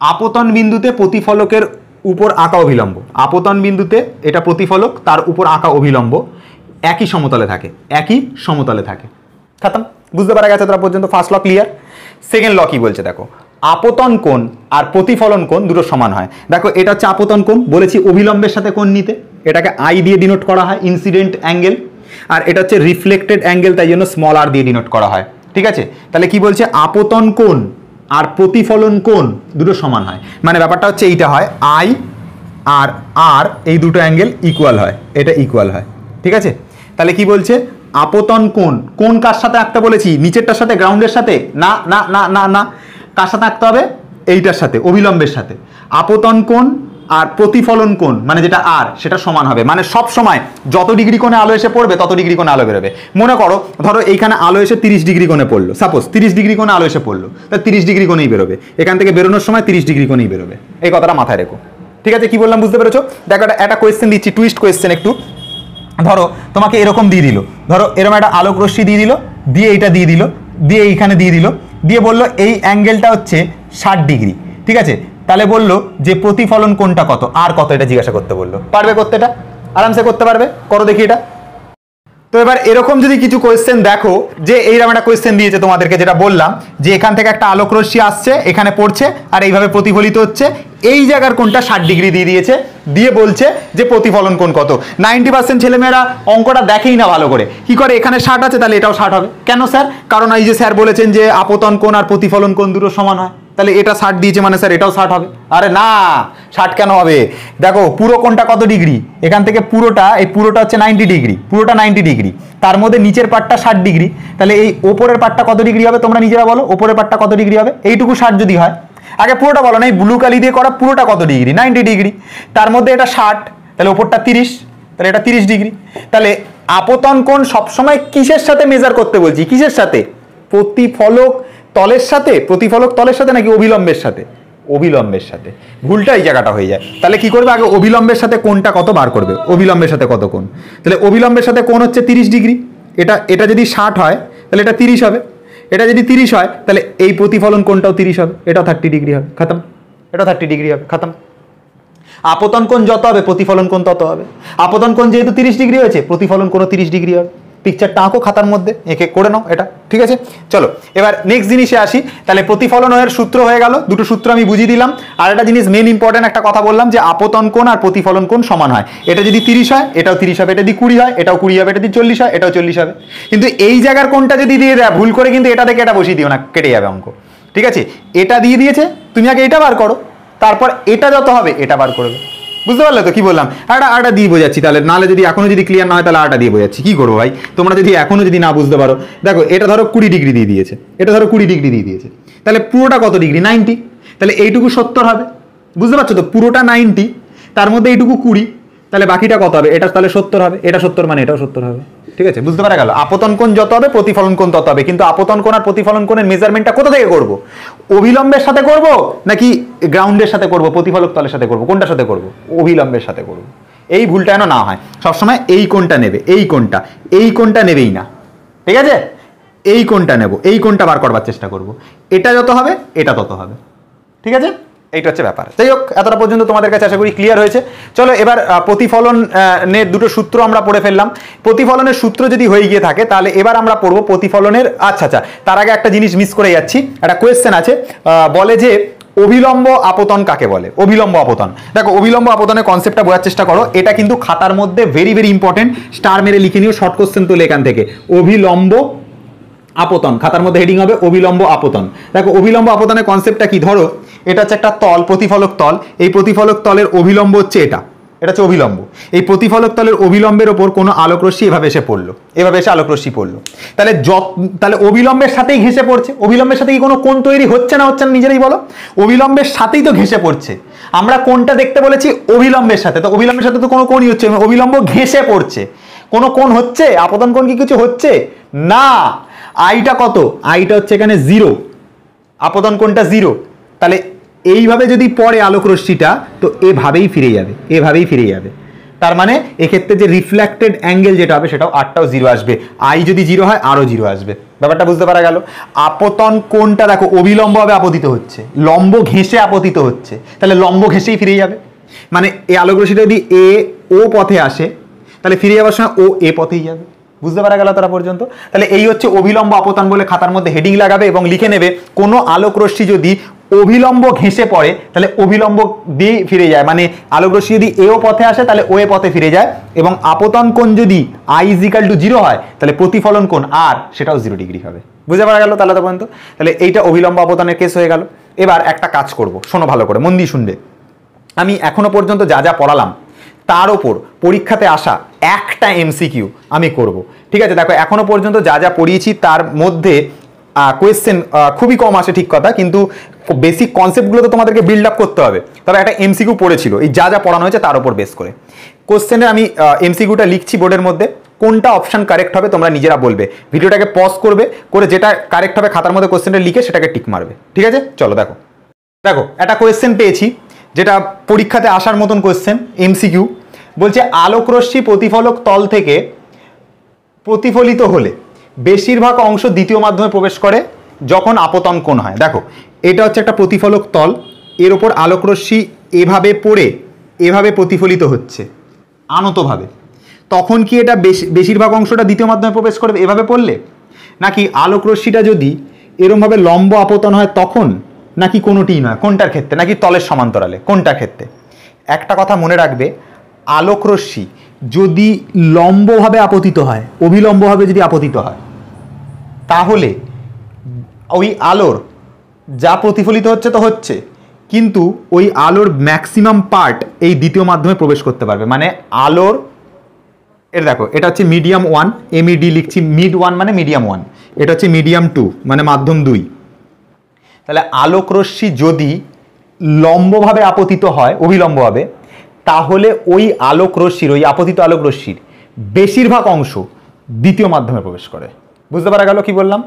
আপতন বিন্দুতে প্রতিফলকের উপর আঁকা অভিলম্ব। আপতন বিন্দুতে এটা প্রতিফলক, তার উপর আঁকা অভিলম্ব। একই সমতলে থাকে, একই সমতলে থাকে। খাতাম। বুঝতে পারা গেছে তারা পর্যন্ত first law clear second law কি বলছে দেখো? আপতন কোণ আর প্রতিফলন কোণ দুটো সমান হয়। দেখো, এটা হচ্ছে আপতন কোণ, বলেছি অভিলম্বের সাথে কোণ নিতে। এটাকে আই দিয়ে ডিনোট করা হয় ইনসিডেন্ট অ্যাঙ্গেল আর এটা হচ্ছে রিফ্লেক্টেড অ্যাঙ্গেল তাই জন্য স্মল আর দিয়ে ডিনোট করা হয়। ঠিক আছে? তাহলে কি বলছে? আপতন কোণ আর প্রতিফলন কোণ দুটো সমান হয়। মানে ব্যাপারটা হচ্ছে এইটা হয় আই আর আর এই দুটো অ্যাঙ্গেল ইকুয়াল হয়। এটা ইকুয়াল হয়। ঠিক আছে? তাহলে কি বলছে? আপতন কোণ কোন কার সাথে আঁকতে বলেছি? নিচেরটার সাথে, গ্রাউন্ডের সাথে? না না না না না। কার সাথে আঁকতে হবে? এইটার সাথে, অবিলম্বের সাথে। আপতন কোণ আর প্রতিফলন কোণ মানে যেটা আর, সেটা সমান হবে। মানে সব সময় যত ডিগ্রি কোণে আলো এসে পড়বে, তত ডিগ্রি কোণে আলো বেরোবে। মনে করো, ধরো এইখানে আলো এসে তিরিশ ডিগ্রি কোণে পড়ল। সাপোজ তিরিশ ডিগ্রি কোণে আলো এসে পড়ল। তা তিরিশ ডিগ্রি কোণেই বেরোবে। এখান থেকে বেরোনোর সময় তিরিশ ডিগ্রি কোণেই বেরোবে। এই কথাটা মাথায় রেখো। ঠিক আছে? কি বললাম? বুঝতে পেরেছ? দেখো, একটা কোয়েশ্চেন দিচ্ছি টুইস্ট কোয়েশ্চেন একটু। ধরো, তোমাকে এরকম দিয়ে দিল। ধরো এরকম একটা আলোক রশ্মি দিয়ে দিল, দিয়ে এইটা দিয়ে দিল, দিয়ে এইখানে দিয়ে দিল, দিয়ে বলল এই অ্যাঙ্গেলটা হচ্ছে ষাট ডিগ্রি, ঠিক আছে? তাহলে বলল যে প্রতিফলন কোনটা কত, আর কত এটা জিজ্ঞাসা করতে বলল। পারবে করতে এটা? আরামসে করতে পারবে? করো দেখি এটা। তো এবার এরকম যদি কিছু কোয়েশ্চেন দেখো, যে এইরকম একটা কোয়েশ্চেন দিয়েছে তোমাদেরকে, যেটা বললাম, যে এখান থেকে একটা আলোক রশ্মি আসছে, এখানে পড়ছে, আর এইভাবে প্রতিফলিত হচ্ছে, এই জায়গার কোনটা ষাট ডিগ্রি দিয়ে দিয়েছে, দিয়ে বলছে যে প্রতিফলন কোন কত। নাইনটি পার্সেন্ট ছেলেমেয়েরা অঙ্কটা দেখেই না ভালো করে। কি করে? এখানে ষাট আছে, তাহলে এটাও ষাট হবে। কেন স্যার কারণ এই যে স্যার বলেছেন যে আপতন কোন আর প্রতিফলন কোন দুটো সমান হয়। তাহলে এটা ষাট দিয়েছে মানে স্যার এটাও ষাট হবে। আরে না, ষাট কেন হবে? দেখো, পুরো কোনটা কত ডিগ্রি? এখান থেকে পুরোটা, এই পুরোটা হচ্ছে নাইনটি ডিগ্রি, পুরোটা নাইনটি ডিগ্রি। তার মধ্যে নিচের পার্টটা ষাট ডিগ্রি। তাহলে এই ওপরের পার্টটা কত ডিগ্রি হবে তোমরা নিজেরা বলো? ওপরের পার্টটা কত ডিগ্রি হবে? এইটুকু ষাট যদি হয়। আগে পুরোটা বলো না, এই ব্লু কালি দিয়ে করা পুরোটা কত ডিগ্রি? Ninety degree. তার মধ্যে এটা ষাট, তাহলে ওপরটা তিরিশ, তাহলে এটা তিরিশ ডিগ্রি। তাহলে আপতন কোণ সবসময় কিসের সাথে মেজার করতে বলছি? কিসের সাথে? প্রতিফলক তলের সাথে, প্রতিফলক তলের সাথে নাকি অবিলম্বের সাথে? অবিলম্বের সাথে। ভুলটা এই জায়গাটা হয়ে যায়। তাহলে কি করবে আগে? অবিলম্বের সাথে কোনটা কত বার করবে? অবিলম্বের সাথে কত কোন তাহলে অবিলম্বের সাথে কোন হচ্ছে তিরিশ ডিগ্রি। এটা এটা যদি ষাট হয়, তাহলে এটা তিরিশ হবে। এটা যদি তিরিশ হয়, তাহলে এই প্রতিফলন কোনটাও তিরিশ হবে। এটাও থার্টি ডিগ্রি হবে। খাতাম। এটা থার্টি ডিগ্রি হবে। খাতাম। আপতন কোণ যত হবে, প্রতিফলন কোণ তত হবে। আপতন কোণ যেহেতু তিরিশ ডিগ্রি হয়েছে, প্রতিফলন কোণও তিরিশ ডিগ্রি হবে। পিকচারটা আঁকো খাতার মধ্যে, এঁকে করে নাও এটা, ঠিক আছে? চলো, এবার নেক্সট জিনিসে আসি। তাহলে প্রতিফলনের সূত্র হয়ে গেল, দুটো সূত্র আমি বুঝিয়ে দিলাম। আর একটা জিনিস মেন ইম্পর্টেন্ট একটা কথা বললাম যে আপতন কোণ আর প্রতিফলন কোণ সমান হয়। এটা যদি তিরিশ হয়, এটাও তিরিশ হবে, এটা যদি কুড়ি হয়, এটাও কুড়ি হবে, এটা যদি চল্লিশ হয়, এটাও চল্লিশ হবে। কিন্তু এই জায়গার কোণটা যদি দিয়ে দেয়, ভুল করে কিন্তু এটা থেকে এটা বসিয়ে দিও না, কেটে যাবে অঙ্ক। ঠিক আছে? এটা দিয়ে দিয়েছে, তুমি আগে এটা বার করো, তারপর এটা যত হবে, এটা বার করবে বুঝতে পারলে তো? কি বললাম? আটা আটা দিয়ে বোঝাচ্ছি তাহলে। নাহলে যদি এখনও যদি ক্লিয়ার না হয়, তাহলে আটা দিয়ে বোঝাচ্ছি। কি করব ভাই? তোমরা যদি এখনও যদি না বুঝতে পারো, দেখো, এটা ধরো কুড়ি ডিগ্রি দিয়ে দিয়েছে। এটা ধরো কুড়ি ডিগ্রি দিয়ে দিয়েছে। তাহলে পুরোটা কত ডিগ্রি? নাইনটি। তাহলে এইটুকু সত্তর হবে। বুঝতে পারছ তো? পুরোটা নাইনটি, তার মধ্যে এইটুকু কুড়ি। তাহলে বাকিটা কত হবে? এটা তাহলে সত্তর হবে। এটা সত্তর মানে এটাও সত্তর হবে। ঠিক আছে, বুঝতে পারা গেল। আপতন কোণ যত হবে, প্রতিফলন কোণ তত হবে। কিন্তু আপতন কোণ আর প্রতিফলন কোণের মেজারমেন্টটা কোথা থেকে করব? অবিলম্বের সাথে করব, নাকি গ্রাউন্ডের সাথে করব, প্রতিফলক তলের সাথে করব? কোনটার সাথে করব? অবিলম্বের সাথে করব। এই ভুলটা যেন না হয়। সবসময় এই কোনটা নেবে, এই কোনটা এই কোনটা নেবেই না। ঠিক আছে? এই কোনটা নেব, এই কোনটা বার করবার চেষ্টা করব। এটা যত হবে, এটা তত হবে। ঠিক আছে? এইটা হচ্ছে ব্যাপার। যাই হোক এতটা পর্যন্ত তোমাদের কাছে আশা করি ক্লিয়ার হয়েছে। চলো এবার আহ, প্রতিফলন আহ, নের দুটো সূত্র আমরা পড়ে ফেললাম। প্রতিফলনের সূত্র যদি হয়ে গিয়ে থাকে তাহলে এবার আমরা পড়ব প্রতিফলনের আচ্ছা আচ্ছা তার আগে একটা জিনিস মিস করে যাচ্ছি। একটা কোয়েশ্চেন আছে বলে যে অবিলম্ব আপতন কাকে বলে? অবিলম্ব আপতন। দেখো অবিলম্ব আপতনের কনসেপ্টটা বোঝার চেষ্টা করো। এটা কিন্তু খাতার মধ্যে ভেরি ভেরি ইম্পর্টেন্ট স্টার মেরে লিখে নিও শর্ট কোশ্চেন তুলে এখান থেকে। অবিলম্ব আপতন, খাতার মধ্যে হেডিং হবে অবিলম্ব আপতন। দেখো, অবিলম্ব আপতনের কনসেপ্টটা কি? ধরো, এটা হচ্ছে একটা তল, প্রতিফলক তল। এই প্রতিফলক তলের অবিলম্ব হচ্ছে এটা। এটা হচ্ছে অবিলম্ব। এই প্রতিফলক তলের অবিলম্বের ওপর কোনো আলোকরশ্মি এভাবে এসে পড়ল। এভাবে এসে আলোকরশ্মি পড়ল। তাহলে যত, তাহলে অবিলম্বের সাথেই ঘেসে পড়ছে। অবিলম্বের সাথে কি কোনো কোণ তৈরি হচ্ছে না হচ্ছে না নিজেরাই বলো? অবিলম্বের সাথেই তো ঘেসে পড়ছে। আমরা কোনটা দেখতে বলেছি অবিলম্বের সাথে। তো অবিলম্বের সাথে তো কোনো কোনই হচ্ছে অবিলম্ব ঘেসে পড়ছে। কোনো কোন হচ্ছে? আপতন কোন কি কিছু হচ্ছে? না। আইটা কত? আইটা হচ্ছে এখানে জিরো আপতন কোণটা জিরো তাহলে এইভাবে যদি পড়ে আলোক রশ্মিটা, তো এভাবেই ফিরে যাবে, এভাবেই ফিরে যাবে। তার মানে এক্ষেত্রে যে রিফ্লেক্টেড অ্যাঙ্গেল যেটা হবে, সেটাও আটটাও জিরো আসবে। আই যদি জিরো হয়, আরও জিরো আসবে। ব্যাপারটা বুঝতে পারা গেল? আপতন কোণটা দেখো, অবিলম্বভাবে আপতিত হচ্ছে। লম্ব ঘেঁষে আপতিত হচ্ছে। তাহলে লম্ব ঘেঁষেই ফিরে যাবে। মানে এই আলোক রশ্মিটা যদি এ ও পথে আসে, তাহলে ফিরে যাওয়ার সময় ও এ পথেই যাবে। বুঝতে পারা গেল তারা পর্যন্ত? তাহলে এই হচ্ছে অবিলম্ব আপতন বলে খাতার মধ্যে হেডিং লাগাবে এবং লিখে নেবে, কোনো আলোক রশ্মি যদি অবিলম্ব ঘেঁষে পড়ে, তাহলে অবিলম্ব দিয়ে ফিরে যায়। মানে আলোক রশ্মি যদি এও পথে আসে, তাহলে ওয়ে পথে ফিরে যায়। এবং আপতন কোণ যদি আই ইজিক্যাল টু জিরো হয়, তাহলে প্রতিফলন কোণ আর সেটাও জিরো ডিগ্রি হবে। বুঝতে পারা গেল তাহলে পর্যন্ত? তাহলে এইটা অবিলম্ব আপতনের কেস হয়ে গেল। এবার একটা কাজ করব। শোনো ভালো করে, মন দিয়ে শুনবে। আমি এখনও পর্যন্ত যা যা পড়ালাম তার ওপর পরীক্ষাতে আসা একটা এমসিকিউ আমি করব। ঠিক আছে? দেখো, এখনও পর্যন্ত যা যা পড়িয়েছি তার মধ্যে কোয়েশ্চেন খুবই কম আসে ঠিক কথা, কিন্তু বেসিক কনসেপ্টগুলো তো তোমাদেরকে বিল্ড আপ করতে হবে। তবে একটা এমসিকিউ পড়েছিল, এই যা যা পড়ানো হয়েছে তার উপর বেস করে। কোশ্চেনে আমি এমসিকিউটা লিখছি বোর্ডের মধ্যে, কোনটা অপশন কারেক্ট হবে তোমরা নিজেরা বলবে। ভিডিওটাকে পজ করবে, করে যেটা কারেক্ট হবে খাতার মধ্যে কোশ্চেনটা লিখে সেটাকে টিক মারবে। ঠিক আছে? চলো, দেখো। দেখো, একটা কোয়েশ্চেন পেয়েছি। যেটা পরীক্ষাতে আসার মতন কোয়েশ্চেন এমসিকিউ বলছে আলোকরশ্মি প্রতিফলক তল থেকে প্রতিফলিত হলে বেশিরভাগ অংশ দ্বিতীয় মাধ্যমে প্রবেশ করে যখন আপতন কোণ হয়। দেখো, এটা হচ্ছে একটা প্রতিফলক তল, এর ওপর আলোকরশ্মি এভাবে পড়ে, এভাবে প্রতিফলিত হচ্ছে আনতভাবে তখন কি এটা বেশি, বেশিরভাগ অংশটা দ্বিতীয় মাধ্যমে প্রবেশ করবে এভাবে পড়লে? নাকি আলোকরশ্মিটা যদি এরমভাবে লম্ব আপতন হয় তখন নাকি কোনোটিই নয়? কোনটার ক্ষেত্রে? নাকি তলের সমান্তরালে? কোনটার ক্ষেত্রে? একটা কথা মনে রাখবে, আলোক রশ্মি যদি লম্বভাবে আপতিত হয়, অবিলম্বভাবে যদি আপতিত হয়, তাহলে ওই আলোর যা প্রতিফলিত হচ্ছে তো হচ্ছে, কিন্তু ওই আলোর ম্যাক্সিমাম পার্ট এই দ্বিতীয় মাধ্যমে প্রবেশ করতে পারবে। মানে আলোর এটা দেখো, এটা হচ্ছে মিডিয়াম ওয়ান এমইডি লিখছি মিড ওয়ান মানে মিডিয়াম ওয়ান এটা হচ্ছে মিডিয়াম টু মানে মাধ্যম দুই। তাহলে আলোক রশ্মি যদি লম্বভাবে আপতিত হয়, অবিলম্বভাবে, তাহলে ওই আলোক রশ্মির, ওই আপতিত আলোক রশ্মির বেশিরভাগ অংশ দ্বিতীয় মাধ্যমে প্রবেশ করে। বুঝতে পারা গেল কি বললাম?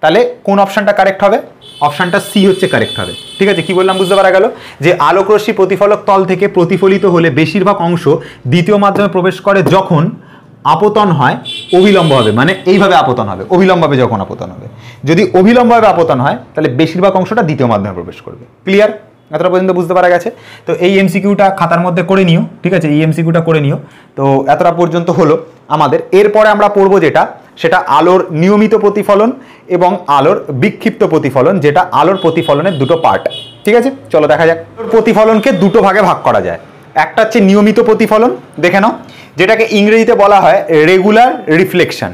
তাহলে কোন অপশানটা কারেক্ট হবে? অপশানটা সি হচ্ছে কারেক্ট হবে। ঠিক আছে, কি বললাম? বুঝতে পারা গেল? যে আলোক রশ্মি প্রতিফলক তল থেকে প্রতিফলিত হলে বেশিরভাগ অংশ দ্বিতীয় মাধ্যমে প্রবেশ করে যখন আপতন হয়, অবিলম্ব হবে। মানে এইভাবে আপতন হবে, অবিলম্বভাবে যখন আপতন হবে। যদি অবিলম্বভাবে আপতন হয়, তাহলে বেশিরভাগ অংশটা দ্বিতীয় মাধ্যমে প্রবেশ করবে। ক্লিয়ার এতটা পর্যন্ত বুঝতে পারা গেছে? তো এই এমসিকিউটা খাতার মধ্যে করে নিও, ঠিক আছে? এই এমসিকিউটা করে নিও। তো এতটা পর্যন্ত হলো আমাদের। এরপরে আমরা পড়ব যেটা, সেটা আলোর নিয়মিত প্রতিফলন এবং আলোর বিক্ষিপ্ত প্রতিফলন, যেটা আলোর প্রতিফলনের দুটো পার্ট ঠিক আছে? চলো দেখা যাক। প্রতিফলনকে দুটো ভাগে ভাগ করা যায়। একটা হচ্ছে নিয়মিত প্রতিফলন, দেখে নাও। যেটাকে ইংরেজিতে বলা হয় রেগুলার রিফ্লেকশন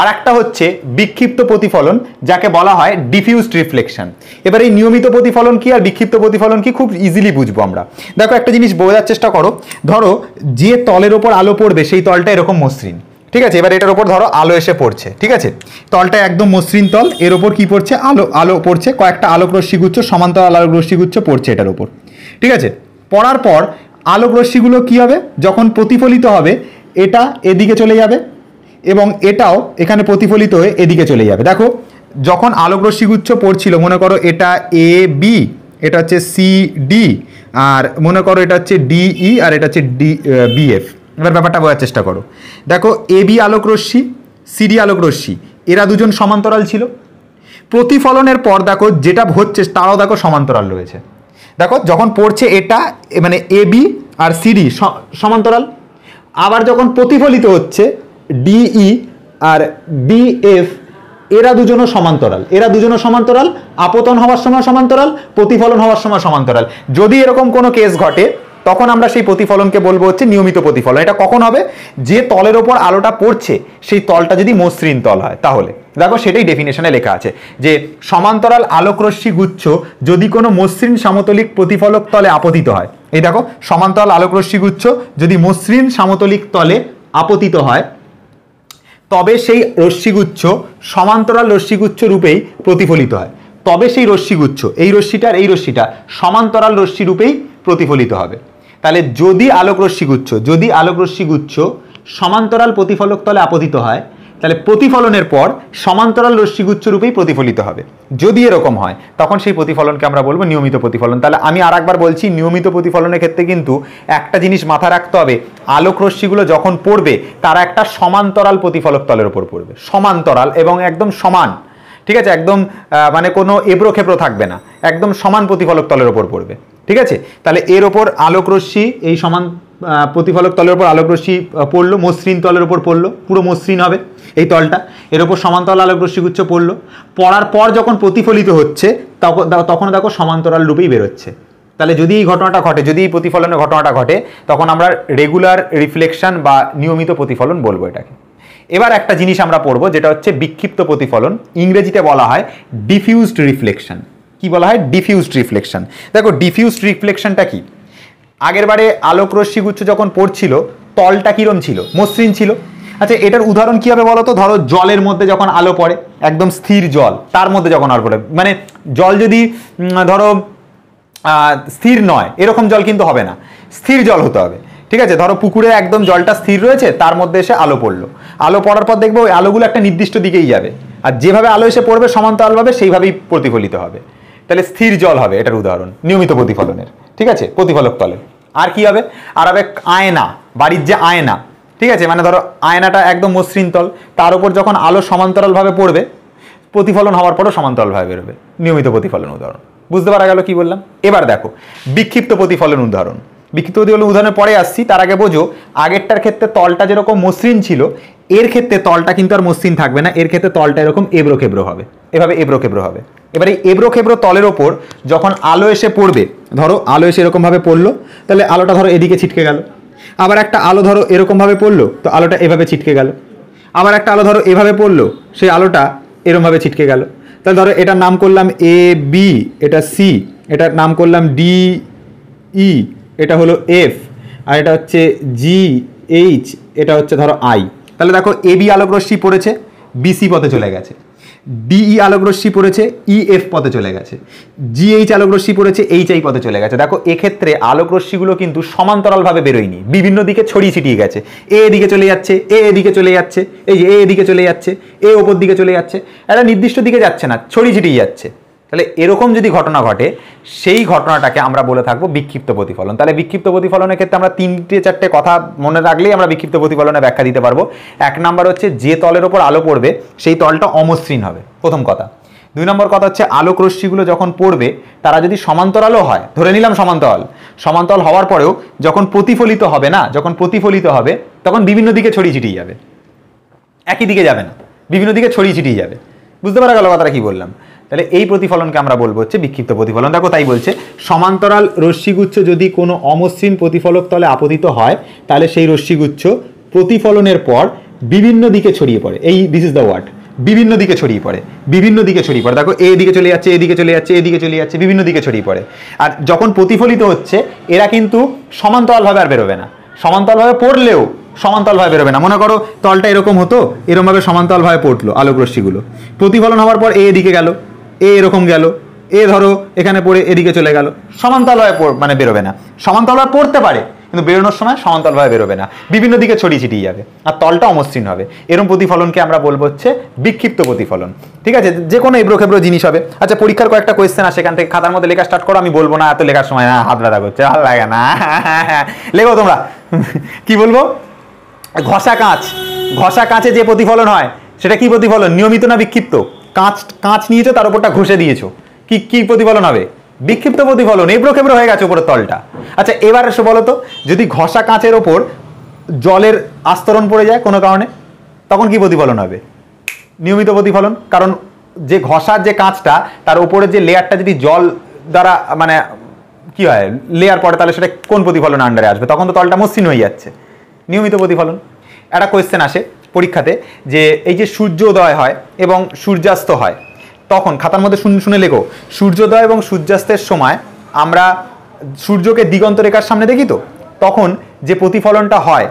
আর একটা হচ্ছে বিক্ষিপ্ত প্রতিফলন, যাকে বলা হয় ডিফিউজড রিফ্লেকশন এবার এই নিয়মিত প্রতিফলন কি আর বিক্ষিপ্ত প্রতিফলন কি খুব ইজিলি বুঝব আমরা। দেখো একটা জিনিস বোঝার চেষ্টা করো। ধরো যে তলের ওপর আলো পড়বে, সেই তলটা এরকম মসৃণ। ঠিক আছে? এবার এটার ওপর ধরো আলো এসে পড়ছে। ঠিক আছে? তলটা একদম মসৃণ তল, এর ওপর কি পড়ছে? আলো আলো পড়ছে। কয়েকটা আলোক রশ্মিগুচ্ছ, সমান্তরাল আলোক রশ্মিগুচ্ছ পড়ছে এটার ওপর। ঠিক আছে? পড়ার পর আলোক রশ্মিগুলো কি হবে? যখন প্রতিফলিত হবে, এটা এদিকে চলে যাবে এবং এটাও এখানে প্রতিফলিত হয়ে এদিকে চলে যাবে। দেখো, যখন আলোক রশ্মিগুচ্ছ পড়ছিল, মনে করো এটা এ, বি, এটা হচ্ছে সি, ডি, আর মনে করো এটা হচ্ছে ডিই আর এটা হচ্ছে ডি বিএফ এবার ব্যাপারটা বোঝার চেষ্টা করো। দেখো, এ, বি আলোক রশ্মি সিডি আলোক রশ্মি এরা দুজন সমান্তরাল ছিল। প্রতিফলনের পর দেখো, যেটা হচ্ছে, তারাও দেখো সমান্তরাল রয়েছে। দেখো যখন পড়ছে এটা মানে এ বি আর সিডি সমান্তরাল। আবার যখন প্রতিফলিত হচ্ছে ডিই আর বিএফ এরা দুজনও সমান্তরাল। এরা দুজনও সমান্তরাল, আপতন হওয়ার সময় সমান্তরাল, প্রতিফলন হওয়ার সময় সমান্তরাল। যদি এরকম কোনো কেস ঘটে, তখন আমরা সেই প্রতিফলনকে বলব হচ্ছে নিয়মিত প্রতিফলন। এটা কখন হবে? যে তলের ওপর আলোটা পড়ছে, সেই তলটা যদি মসৃণ তল হয়, তাহলে। দেখো সেটাই ডেফিনেশনে লেখা আছে, যে সমান্তরাল আলোকরশ্মি গুচ্ছ যদি কোনো মসৃণ সমতলিক প্রতিফলক তলে আপতিত হয়। এই দেখো, সমান্তরাল আলোকরশ্মি গুচ্ছ যদি মসৃণ সমতলিক তলে আপতিত হয়, তবে সেই রশ্মিগুচ্ছ সমান্তরাল রশ্মিগুচ্ছ রূপেই প্রতিফলিত হয়। তবে সেই রশ্মিগুচ্ছ এই রশ্মিটা আর এই রশ্মিটা সমান্তরাল রশ্মি রূপেই প্রতিফলিত হবে। তাহলে যদি আলোক রশ্মিগুচ্ছ যদি আলোক রশ্মিগুচ্ছ সমান্তরাল প্রতিফলক তলে আপতিত হয় তাহলে প্রতিফলনের পর সমান্তরাল রশ্মিগুচ্ছ রূপেই প্রতিফলিত হবে। যদি এরকম হয়, তখন সেই প্রতিফলনকে আমরা বলব নিয়মিত প্রতিফলন। তাহলে আমি আর একবার বলছি, নিয়মিত প্রতিফলনের ক্ষেত্রে কিন্তু একটা জিনিস মাথা রাখতে হবে, আলোক রশ্মিগুলো যখন পড়বে, তারা একটা সমান্তরাল প্রতিফলক তলের ওপর পড়বে। সমান্তরাল এবং একদম সমান। ঠিক আছে? একদম মানে কোনো এবড়ো খেবড়ো থাকবে না। একদম সমান প্রতিফলক তলের ওপর পড়বে। ঠিক আছে? তাহলে এর ওপর আলোক রশ্মি, এই সমান প্রতিফলক তলের ওপর আলোক রশ্মি পড়ল, মসৃণ তলের ওপর পড়ল, পুরো মসৃণ হবে। এই তলটা। এর ওপর সমান্তরাল আলোক রশ্মিগুচ্ছ পড়ল। পড়ার পর যখন প্রতিফলিত হচ্ছে তখন তখন দেখো সমান্তরাল রূপেই বেরোচ্ছে। তাহলে যদি এই ঘটনাটা ঘটে, যদি এই প্রতিফলনের ঘটনাটা ঘটে, তখন আমরা রেগুলার রিফ্লেকশন বা নিয়মিত প্রতিফলন বলব এটাকে। এবার একটা জিনিস আমরা পড়ব, যেটা হচ্ছে বিক্ষিপ্ত প্রতিফলন। ইংরেজিতে বলা হয় ডিফিউজড রিফ্লেকশন কি বলা হয়? ডিফিউজড রিফ্লেকশন দেখো ডিফিউজড রিফ্লেকশনটা কি? আগের বারে আলোক রশ্মিগুচ্ছ যখন পড়ছিল, তলটা কিরম ছিল? মসৃণ ছিল। আচ্ছা এটার উদাহরণ কি হবে বলো তো ধরো, জলের মধ্যে যখন আলো পড়ে, একদম স্থির জল, তার মধ্যে যখন আলো পড়ে মানে জল যদি ধরো স্থির নয়, এরকম জল কিন্তু হবে না। স্থির জল হতে হবে, ঠিক আছে? ধরো, পুকুরে একদম জলটা স্থির রয়েছে, তার মধ্যে এসে আলো পড়ল। আলো পড়ার পর দেখব ওই আলোগুলো একটা নির্দিষ্ট দিকেই যাবে। আর যেভাবে আলো এসে পড়বে, সমান্তরালভাবে সেইভাবেই প্রতিফলিত হবে। তাহলে স্থির জল হবে, এটার উদাহরণ, নিয়মিত প্রতিফলনের, ঠিক আছে? প্রতিফলক তলে। আর কি হবে? আর হবে আয়না, বাড়ির যে আয়না ঠিক আছে? মানে ধরো আয়নাটা একদম মসৃণ তল, তার উপর যখন আলো সমান্তরালভাবে পড়বে, প্রতিফলন হওয়ার পরও সমান্তরালভাবে বেরোবে, নিয়মিত প্রতিফলন উদাহরণ। বুঝতে পারা গেল কি বললাম? এবার দেখো, বিক্ষিপ্ত প্রতিফলন উদাহরণ। বিক্ষিপ্ত প্রতিফলন উদাহরণের পরে আসছি, তার আগে বোঝো, আগেরটার ক্ষেত্রে তলটা যেরকম মসৃণ ছিল, এর ক্ষেত্রে তলটা কিন্তু আর মসৃণ থাকবে না, এর ক্ষেত্রে তলটা এরকম এবড়ো খেবড়ো হবে। এভাবে এবড়ো খেবড়ো হবে। এবার এই এবড়ো খেবড়ো তলের ওপর যখন আলো এসে পড়বে, ধরো আলো এসে এরকমভাবে পড়ল, তাহলে আলোটা ধরো এদিকে ছিটকে গেল। আবার একটা আলো ধরো এরকমভাবে পড়ল, তো আলোটা এভাবে ছিটকে গেল। আবার একটা আলো ধরো এভাবে পড়ল, সেই আলোটা এরমভাবে ছিটকে গেল। তাহলে ধরো এটার নাম করলাম এ বি এটা সি এটার নাম করলাম ডি ই এটা হলো এফ আর এটা হচ্ছে জি এইচ এটা হচ্ছে ধরো আই তাহলে দেখো এ বি আলোক রশ্মি পড়েছে বিসি পথে চলে গেছে। ডিই আলোক রশ্মি পড়েছে এফ পথে চলে গেছে। জিএইচ আলোক রশ্মি পড়েছে এইচ আই পথে চলে গেছে। দেখো, এক্ষেত্রে আলোক রশ্মিগুলো কিন্তু সমান্তরালভাবে বেরোয়নি। বিভিন্ন দিকে ছড়িয়ে ছিটিয়ে গেছে। এ এদিকে চলে যাচ্ছে এ এদিকে চলে যাচ্ছে, এই যে এ এদিকে চলে যাচ্ছে এ ওপর দিকে চলে যাচ্ছে। একটা নির্দিষ্ট দিকে যাচ্ছে না, ছড়িয়ে ছিটিয়ে যাচ্ছে। তাহলে এরকম যদি ঘটনা ঘটে, সেই ঘটনাটাকে আমরা বলে থাকব বিক্ষিপ্ত প্রতিফলন। তাহলে বিক্ষিপ্ত প্রতিফলনের ক্ষেত্রে আমরা তিনটে চারটে কথা মনে রাখলেই আমরা বিক্ষিপ্ত প্রতিফলনের ব্যাখ্যা দিতে পারব। এক নাম্বার হচ্ছে, যে তলের ওপর আলো পড়বে, সেই তলটা অমসৃণ হবে। প্রথম কথা। দুই নম্বর কথা হচ্ছে, আলোক রশ্মিগুলো যখন পড়বে, তারা যদি সমান্তরালও হয়, ধরে নিলাম সমান্তরাল সমান্তরাল হওয়ার পরেও যখন প্রতিফলিত হবে না, যখন প্রতিফলিত হবে, তখন বিভিন্ন দিকে ছড়িয়ে ছিটিয়ে যাবে। একই দিকে যাবে না। বিভিন্ন দিকে ছড়িয়ে ছিটিয়ে যাবে। বুঝতে পারা গেল কথাটা কি বললাম? তাহলে এই প্রতিফলনকে আমরা বলব হচ্ছে বিক্ষিপ্ত প্রতিফলন। দেখো তাই বলছে, সমান্তরাল রশ্মিগুচ্ছ যদি কোনো অমসৃণ প্রতিফলক তলে আপতিত হয়, তাহলে সেই রশ্মিগুচ্ছ প্রতিফলনের পর বিভিন্ন দিকে ছড়িয়ে পড়ে। এই দিস ইজ দ্য ওয়ার্ড বিভিন্ন দিকে ছড়িয়ে পড়ে, বিভিন্ন দিকে ছড়িয়ে পড়ে। দেখো এদিকে চলে যাচ্ছে এদিকে চলে যাচ্ছে এদিকে চলে যাচ্ছে, বিভিন্ন দিকে ছড়িয়ে পড়ে। আর যখন প্রতিফলিত হচ্ছে, এরা কিন্তু সমান্তরালভাবে আর বেরোবে না। সমান্তরালভাবে পড়লেও সমান্তরালভাবে বেরোবে না। মনে করো তলটা এরকম হতো এরকমভাবে সমান্তরালভাবে পড়ল আলোক রশ্মিগুলো প্রতিফলন হওয়ার পর এদিকে গেল। এ এরকম গেল, এ ধরো এখানে পড়ে এদিকে চলে গেল। সমান্তরালভাবে পড়- মানে বেরোবে না। সমান্তরালভাবে পড়তে পারে, কিন্তু বেরোনোর সময় সমান্তরালভাবে বেরোবে না। বিভিন্ন দিকে ছড়িয়ে ছিটিয়ে যাবে আর তলটা অমসৃণ হবে। এরকম প্রতিফলনকে আমরা বলব হচ্ছে বিক্ষিপ্ত প্রতিফলন। ঠিক আছে? যে কোনো এবড়ো খেবড়ো জিনিস হবে। আচ্ছা পরীক্ষার কয়েকটা কোয়েশ্চেন আসে, এখান থেকে খাতার মধ্যে লেখা স্টার্ট করো, আমি বলব না, এত লেখার সময় না, হাত ব্যথা করছে, ভালো লাগে না। লেখো তোমরা। কি বলব? ঘষা কাঁচ। ঘষা কাঁচে যে প্রতিফলন হয়, সেটা কি প্রতিফলন? নিয়মিত না বিক্ষিপ্ত? কাঁচ কাঁচ নিয়েছো, তার উপরটা ঘষে দিয়েছ। কি কি প্রতিফলন হবে? বিক্ষিপ্ত প্রতিফলন এবড়ো খেবড়ো হয়ে গেছে উপরের তলটা। আচ্ছা এবার এসে বলো তো, যদি ঘষা কাঁচের ওপর জলের আস্তরণ পড়ে যায় কোনো কারণে, তখন কি প্রতিফলন হবে? নিয়মিত প্রতিফলন, কারণ যে ঘষার যে কাঁচটা, তার উপরে যে লেয়ারটা যদি জল দ্বারা মানে কি হয় লেয়ার পড়ে, তাহলে সেটা কোন প্রতিফলন আন্ডারে আসবে? তখন তো তলটা মসৃণ হয়ে যাচ্ছে। নিয়মিত প্রতিফলন। একটা কোয়েশ্চেন আসে পরীক্ষাতে যে এই যে সূর্যোদয় হয় এবং সূর্যাস্ত হয়, তখন খাতার মধ্যে শুনে শুনে লেখো, সূর্যোদয় এবং সূর্যাস্তের সময় আমরা সূর্যকে দিগন্ত রেখার সামনে দেখি তো? তখন যে প্রতিফলনটা হয়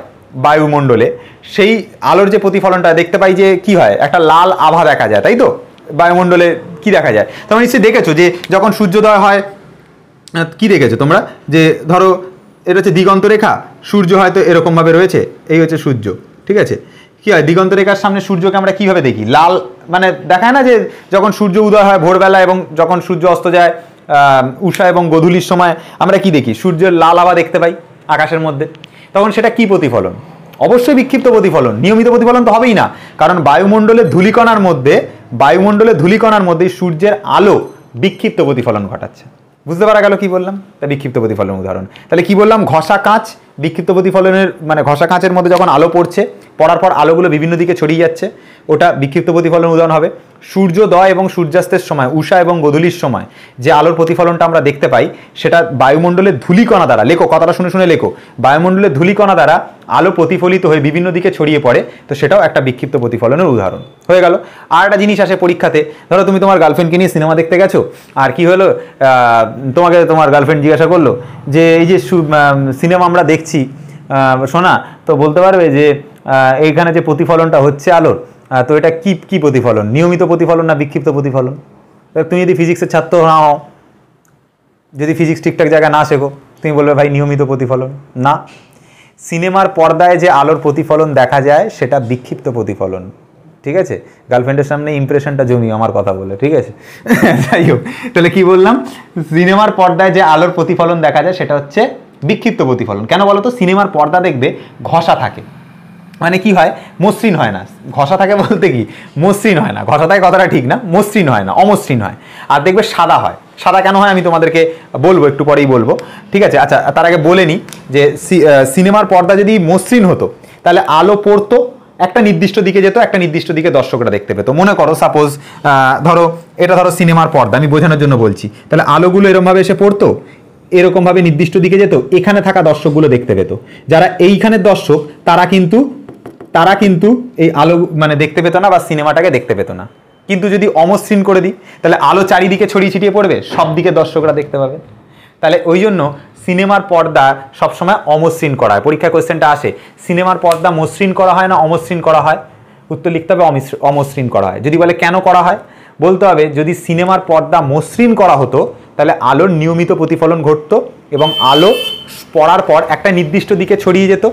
বায়ুমণ্ডলে, সেই আলোর যে প্রতিফলনটা দেখতে পাই যে কি হয়? একটা লাল আভা দেখা যায়, তাই তো? বায়ুমণ্ডলে কি দেখা যায়? তোমরা নিশ্চয়ই দেখেছ যে যখন সূর্যোদয় হয় কি দেখেছ তোমরা? যে ধরো, এটা হচ্ছে দিগন্ত রেখা, সূর্য হয়তো এরকমভাবে রয়েছে, এই হচ্ছে সূর্য, ঠিক আছে? কি হয়? দিগন্ত রেখার সামনে সূর্যকে আমরা কীভাবে দেখি? লাল মানে দেখায় না যে যখন সূর্য উদয় হয় ভোরবেলা এবং যখন সূর্য অস্ত যায় উষা এবং গধূলির সময় আমরা কি দেখি? সূর্যের লাল আভা দেখতে পাই আকাশের মধ্যে। তখন সেটা কি প্রতিফলন? অবশ্যই বিক্ষিপ্ত প্রতিফলন। নিয়মিত প্রতিফলন তো হবেই না। কারণ বায়ুমণ্ডলের ধূলিকণার মধ্যে বায়ুমণ্ডলের ধূলিকণার মধ্যে সূর্যের আলো বিক্ষিপ্ত প্রতিফলন ঘটাচ্ছে। বুঝতে পারা গেল কি বললাম? তা বিক্ষিপ্ত প্রতিফলন উদাহরণ। তাহলে কি বললাম? ঘষা কাঁচ বিক্ষিপ্ত প্রতিফলনের মানে ঘষা কাঁচের মধ্যে যখন আলো পড়ছে, পড়ার পর আলোগুলো বিভিন্ন দিকে ছড়িয়ে যাচ্ছে, ওটা বিক্ষিপ্ত প্রতিফলন উদাহরণ হবে। সূর্যোদয় এবং সূর্যাস্তের সময় উষা এবং গোধূলির সময় যে আলোর প্রতিফলনটা আমরা দেখতে পাই, সেটা বায়ুমণ্ডলের ধূলিকণা দ্বারা, লেখো, কথাটা শুনে শুনে লেখো বায়ুমণ্ডলের ধূলিকণা দ্বারা আলো প্রতিফলিত হয়ে বিভিন্ন দিকে ছড়িয়ে পড়ে, তো সেটাও একটা বিক্ষিপ্ত প্রতিফলনের উদাহরণ। হয়ে গেল। আর একটা জিনিস আসে পরীক্ষাতে, ধরো তুমি তোমার গার্লফ্রেন্ডকে নিয়ে সিনেমা দেখতে গেছো, আর কি হলো তোমাকে তোমার গার্লফ্রেন্ড জিজ্ঞাসা করল যে, এই যে সিনেমা আমরা দেখছি আহ, শোনা তো বলতে পারবে যে এইখানে যে প্রতিফলনটা হচ্ছে আলোর তো এটা কি কি প্রতিফলন? নিয়মিত প্রতিফলন না বিক্ষিপ্ত প্রতিফলন? তুমি যদি ফিজিক্সের ছাত্র না হও যদি ফিজিক্স ঠিকঠাক জায়গায় না শেখো তুমি বলবে ভাই নিয়মিত প্রতিফলন না। সিনেমার পর্দায় যে আলোর প্রতিফলন দেখা যায় সেটা বিক্ষিপ্ত প্রতিফলন ঠিক আছে? গার্লফ্রেন্ডের সামনে ইমপ্রেশনটা জমি আমার কথা বলে ঠিক আছে? যাই হোক তাহলে কি বললাম? সিনেমার পর্দায় যে আলোর প্রতিফলন দেখা যায় সেটা হচ্ছে বিক্ষিপ্ত প্রতিফলন। কেন বলো তো সিনেমার পর্দা দেখবে ঘষা থাকে। মানে কি হয়? মসৃণ হয় না। ঘষা থাকে বলতে কি? মসৃণ হয় না। ঘষা থাকে কথাটা ঠিক না। মসৃণ হয় না। অমসৃণ হয়। আর দেখবে সাদা হয়। সাদা কেন হয়? আমি তোমাদেরকে বলব, একটু পরেই বলব। ঠিক আছে? আচ্ছা তার আগে বলে নিই যে সিনেমার পর্দা যদি মসৃণ হতো, তাহলে আলো পড়তো, একটা নির্দিষ্ট দিকে যেত, একটা নির্দিষ্ট দিকে দর্শকরা দেখতে পেতো। মনে করো সাপোজ ধরো, এটা ধরো সিনেমার পর্দা, আমি বোঝানোর জন্য বলছি। তাহলে আলোগুলো এরমভাবে এসে পড়তো? এরকমভাবে নির্দিষ্ট দিকে যেত, এখানে থাকা দর্শকগুলো দেখতে পেত। যারা এইখানের দর্শক, তারা কিন্তু তারা কিন্তু এই আলো মানে দেখতে পেত না বা সিনেমাটাকে দেখতে পেত না। কিন্তু যদি অমসৃণ করে দিই, তাহলে আলো চারিদিকে ছড়িয়ে ছিটিয়ে পড়বে, সব দিকে দর্শকরা দেখতে পাবে। তাহলে ওই জন্য সিনেমার পর্দা সবসময় অমসৃণ করা হয়। পরীক্ষা কোয়েশ্চেনটা আসে, সিনেমার পর্দা মসৃণ করা হয় না অমসৃণ করা হয়? উত্তর লিখতে হবে অমসৃণ করা হয়। যদি বলে কেন করা হয়? বলতে হবে যদি সিনেমার পর্দা মসৃণ করা হতো তাহলে আলোর নিয়মিত প্রতিফলন ঘটতো এবং আলো পড়ার পর একটা নির্দিষ্ট দিকে ছড়িয়ে যেত,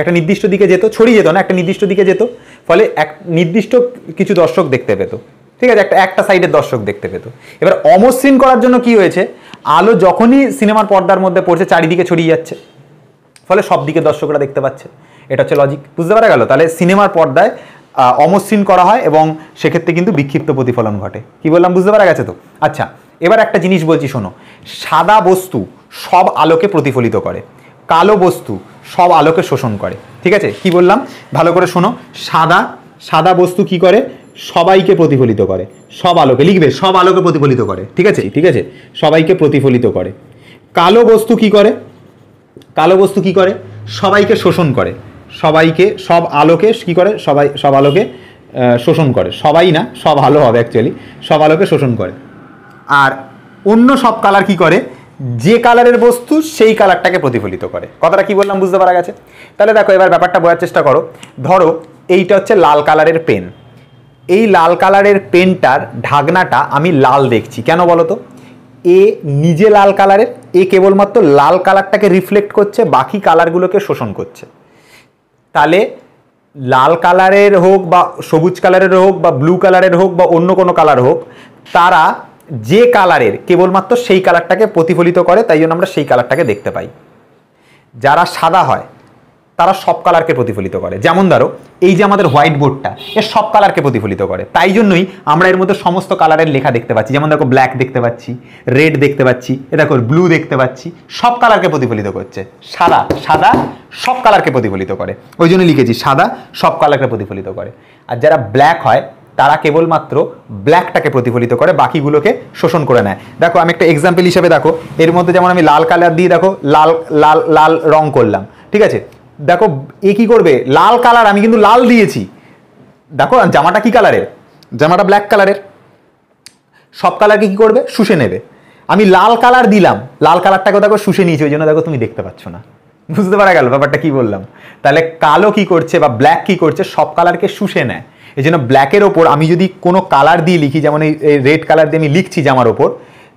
একটা নির্দিষ্ট দিকে যেত, ছড়িয়ে যেত না, একটা নির্দিষ্ট দিকে যেত, ফলে এক নির্দিষ্ট কিছু দর্শক দেখতে পেত। ঠিক আছে, একটা একটা সাইডের দর্শক দেখতে পেত। এবার অমসৃণ করার জন্য কি হয়েছে? আলো যখনই সিনেমার পর্দার মধ্যে পড়ছে, চারিদিকে ছড়িয়ে যাচ্ছে। ফলে সব দিকে দর্শকরা দেখতে পাচ্ছে। এটা হচ্ছে লজিক বুঝতে পারা গেল? তাহলে সিনেমার পর্দায় অমসৃণ করা হয় এবং সেক্ষেত্রে কিন্তু বিক্ষিপ্ত প্রতিফলন ঘটে। কি বললাম? বুঝতে পারা গেছে তো? আচ্ছা এবার একটা জিনিস বলছি, শোনো। সাদা বস্তু সব আলোকে প্রতিফলিত করে, কালো বস্তু সব আলোকে শোষণ করে। ঠিক আছে? কি বললাম? ভালো করে শোনো। সাদা সাদা বস্তু কি করে? সবাইকে প্রতিফলিত করে। সব আলোকে। লিখবে, সব আলোকে প্রতিফলিত করে। ঠিক আছে? ঠিক আছে? সবাইকে প্রতিফলিত করে। কালো বস্তু কি করে? কালো বস্তু কি করে? সবাইকে শোষণ করে। সবাইকে, সব আলোকে কি করে? সবাই, সব আলোকে শোষণ করে। সবাই না, সব আলো হবে অ্যাকচুয়ালি সব আলোকে শোষণ করে। আর অন্য সব কালার কি করে? যে কালারের বস্তু সেই কালারটাকে প্রতিফলিত করে। কথাটা কি বললাম বুঝতে পারা গেছে? তাহলে দেখো এবার ব্যাপারটা বোঝার চেষ্টা করো। ধরো এইটা হচ্ছে লাল কালারের পেন এই লাল কালারের পেনটার ঢাকনাটা আমি লাল দেখছি। কেন বলো তো এ নিজে লাল কালারের এ কেবলমাত্র লাল কালারটাকে রিফ্লেক্ট করছে, বাকি কালারগুলোকে শোষণ করছে। তাহলে লাল কালারের হোক বা সবুজ কালারের হোক বা ব্লু কালারের হোক বা অন্য কোনো কালার হোক, তারা যে কালারের, কেবলমাত্র সেই কালারটাকে প্রতিফলিত করে, তাই জন্য আমরা সেই কালারটাকে দেখতে পাই। যারা সাদা হয়, তারা সব কালারকে প্রতিফলিত করে। যেমন ধরো, এই যে আমাদের হোয়াইট বোর্ডটা এর সব কালারকে প্রতিফলিত করে। তাই জন্যই আমরা এর মধ্যে সমস্ত কালারের লেখা দেখতে পাচ্ছি। যেমন দেখো, ব্ল্যাক দেখতে পাচ্ছি, রেড দেখতে পাচ্ছি, এ দেখো, ব্লু দেখতে পাচ্ছি, সব কালারকে প্রতিফলিত করছে। সাদা সাদা, সব কালারকে প্রতিফলিত করে। ওই জন্য লিখেছি, সাদা, সব কালারকে প্রতিফলিত করে। আর যারা ব্ল্যাক হয় তারা কেবলমাত্র ব্ল্যাকটাকে প্রতিফলিত করে, বাকিগুলোকে শোষণ করে নেয়। দেখো, আমি একটা এক্সাম্পল হিসেবে দেখো, এর মধ্যে যেমন আমি লাল কালার দিয়ে দেখো, লাল লাল লাল রং করলাম, ঠিক আছে? দেখো, এ কি করবে? লাল কালার আমি কিন্তু লাল দিয়েছি। দেখো জামাটা কি কালারের জামাটা ব্ল্যাক কালারের সব কালারকে কী করবে? শুষে নেবে। আমি লাল কালার দিলাম, লাল কালারটাকে দেখো শুষে নিয়েছি, ওই জন্য দেখো তুমি দেখতে পাচ্ছ না। বুঝতে পারা গেল ব্যাপারটা কি বললাম? তাহলে কালো কি করছে বা ব্ল্যাক কি করছে, সব কালারকে শুষে নেয়। এই জন্য ব্ল্যাকের ওপর আমি যদি কোনো কালার দিয়ে লিখি, যেমন এই রেড কালার দিয়ে আমি লিখছি জামার ওপর,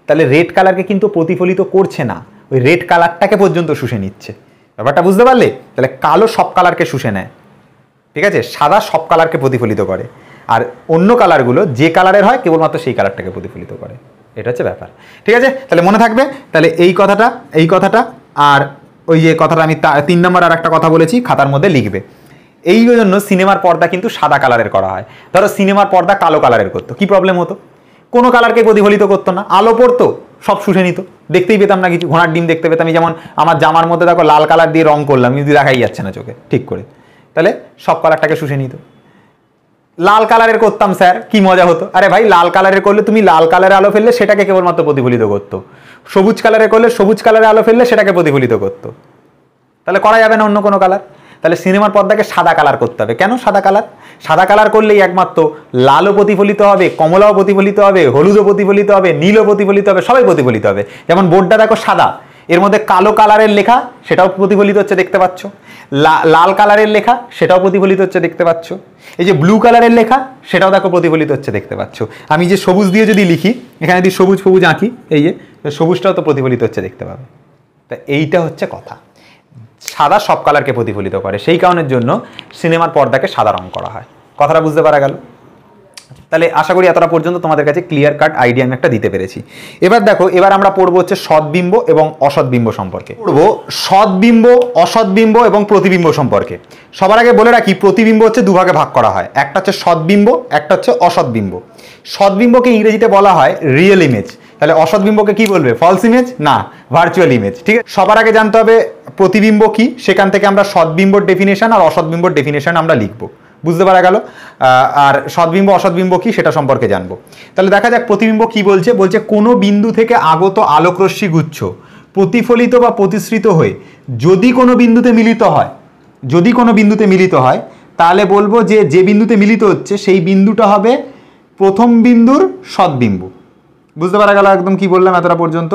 তাহলে রেড কালারকে কিন্তু প্রতিফলিত করছে না। ওই রেড কালারটাকে পর্যন্ত শুষে নিচ্ছে। ব্যাপারটা বুঝতে পারলে? তাহলে কালো সব কালারকে শুষে নেয়। ঠিক আছে? সাদা সব কালারকে প্রতিফলিত করে। আর অন্য কালারগুলো যে কালারের হয়, কেবলমাত্র সেই কালারটাকে প্রতিফলিত করে। এটা হচ্ছে ব্যাপার। ঠিক আছে? তাহলে মনে থাকবে? তাহলে এই কথাটা এই কথাটা, আর ওই যে কথাটা আমি তিন নম্বর আর একটা কথা বলেছি, খাতার মধ্যে লিখবে। এই জন্য সিনেমার পর্দা কিন্তু সাদা কালারের করা হয়। ধরো সিনেমার পর্দা কালো কালারের করতো। কি প্রবলেম হতো? কোনো কালারকে প্রতিফলিত করতো না। আলো পড়তো, সব শুষে নিত। দেখতেই পেতাম না কিছু, ঘোড়ার ডিম দেখতে পেতাম। যেমন আমার জামার মধ্যে দেখো লাল কালার দিয়ে রং করলাম, কিন্তু দেখাই যাচ্ছে না চোখে, ঠিক করে। তাহলে সব কালারটাকে শুষে নিত। লাল কালারের করতাম স্যার, কি মজা হতো। আরে ভাই, লাল কালারের করলে তুমি লাল কালারের আলো ফেললে সেটাকে কেবলমাত্র প্রতিফলিত করতো। সবুজ কালারে করলে সবুজ কালারে আলো ফেললে সেটাকে প্রতিফলিত করতো। তাহলে করা যাবে না অন্য কোনো কালার? তাহলে সিনেমার পর্দাকে সাদা কালার করতে হবে। কেন সাদা কালার? সাদা কালার করলেই একমাত্র লালও প্রতিফলিত হবে, কমলাও প্রতিফলিত হবে, হলুদও প্রতিফলিত হবে, নীলও প্রতিফলিত হবে, সবাই প্রতিফলিত হবে। যেমন বোর্ডটা দেখো সাদা, এর মধ্যে কালো কালারের লেখা, সেটাও প্রতিফলিত হচ্ছে দেখতে পাচ্ছ। লাল কালারের লেখা, সেটাও প্রতিফলিত হচ্ছে দেখতে পাচ্ছ। এই যে ব্লু কালারের লেখা, সেটাও দেখো প্রতিফলিত হচ্ছে দেখতে পাচ্ছ। আমি যে সবুজ দিয়ে যদি লিখি, এখানে যদি সবুজ সবুজ আঁকি, এই যে, সবুজটাও তো প্রতিফলিত হচ্ছে দেখতে পাবে। তা এইটা হচ্ছে কথা। সাদা সব কালারকে প্রতিফলিত করে। সেই কারণের জন্য সিনেমার পর্দাকে সাদা রং করা হয়। কথাটা বুঝতে পারা গেল? তাহলে আশা করি এতটা পর্যন্ত তোমাদের কাছে ক্লিয়ার কাট আইডিয়া আমি একটা দিতে পেরেছি। এবার দেখো, এবার আমরা পড়ব হচ্ছে সৎবিম্ব এবং অসৎবিম্ব সম্পর্কে। পড়ব সৎবিম্ব, অসৎবিম্ব এবং প্রতিবিম্ব সম্পর্কে। সবার আগে বলে রাখি, প্রতিবিম্ব হচ্ছে দুভাগে ভাগ করা হয়। একটা হচ্ছে সৎবিম্ব, একটা হচ্ছে অসৎবিম্ব। সদ্বিম্বকে ইংরেজিতে বলা হয় রিয়েল ইমেজ তাহলে অসৎ বিম্বকে কি বলবে? ফলস ইমেজ না ভার্চুয়াল ইমেজ ঠিক আছে? সবার আগে জানতে হবে প্রতিবিম্ব কি? সেখান থেকে আমরা সৎবিম্বর ডেফিনেশন আর অসৎবিম্বর ডেফিনেশন আমরা লিখব। বুঝতে পারা গেল? আর সৎবিম্ব অসৎবিম্ব কি? সেটা সম্পর্কে জানব। তাহলে দেখা যাক প্রতিবিম্ব কি বলছে? বলছে, কোনো বিন্দু থেকে আগত আলোকরশ্মি গুচ্ছ প্রতিফলিত বা প্রতিশ্রিত হয়ে যদি কোনো বিন্দুতে মিলিত হয়, যদি কোনো বিন্দুতে মিলিত হয়, তাহলে বলব যে যে বিন্দুতে মিলিত হচ্ছে, সেই বিন্দুটা হবে প্রথম বিন্দুর সৎবিম্ব বুঝতে পারা গেল একদম কি বললাম এতটা পর্যন্ত।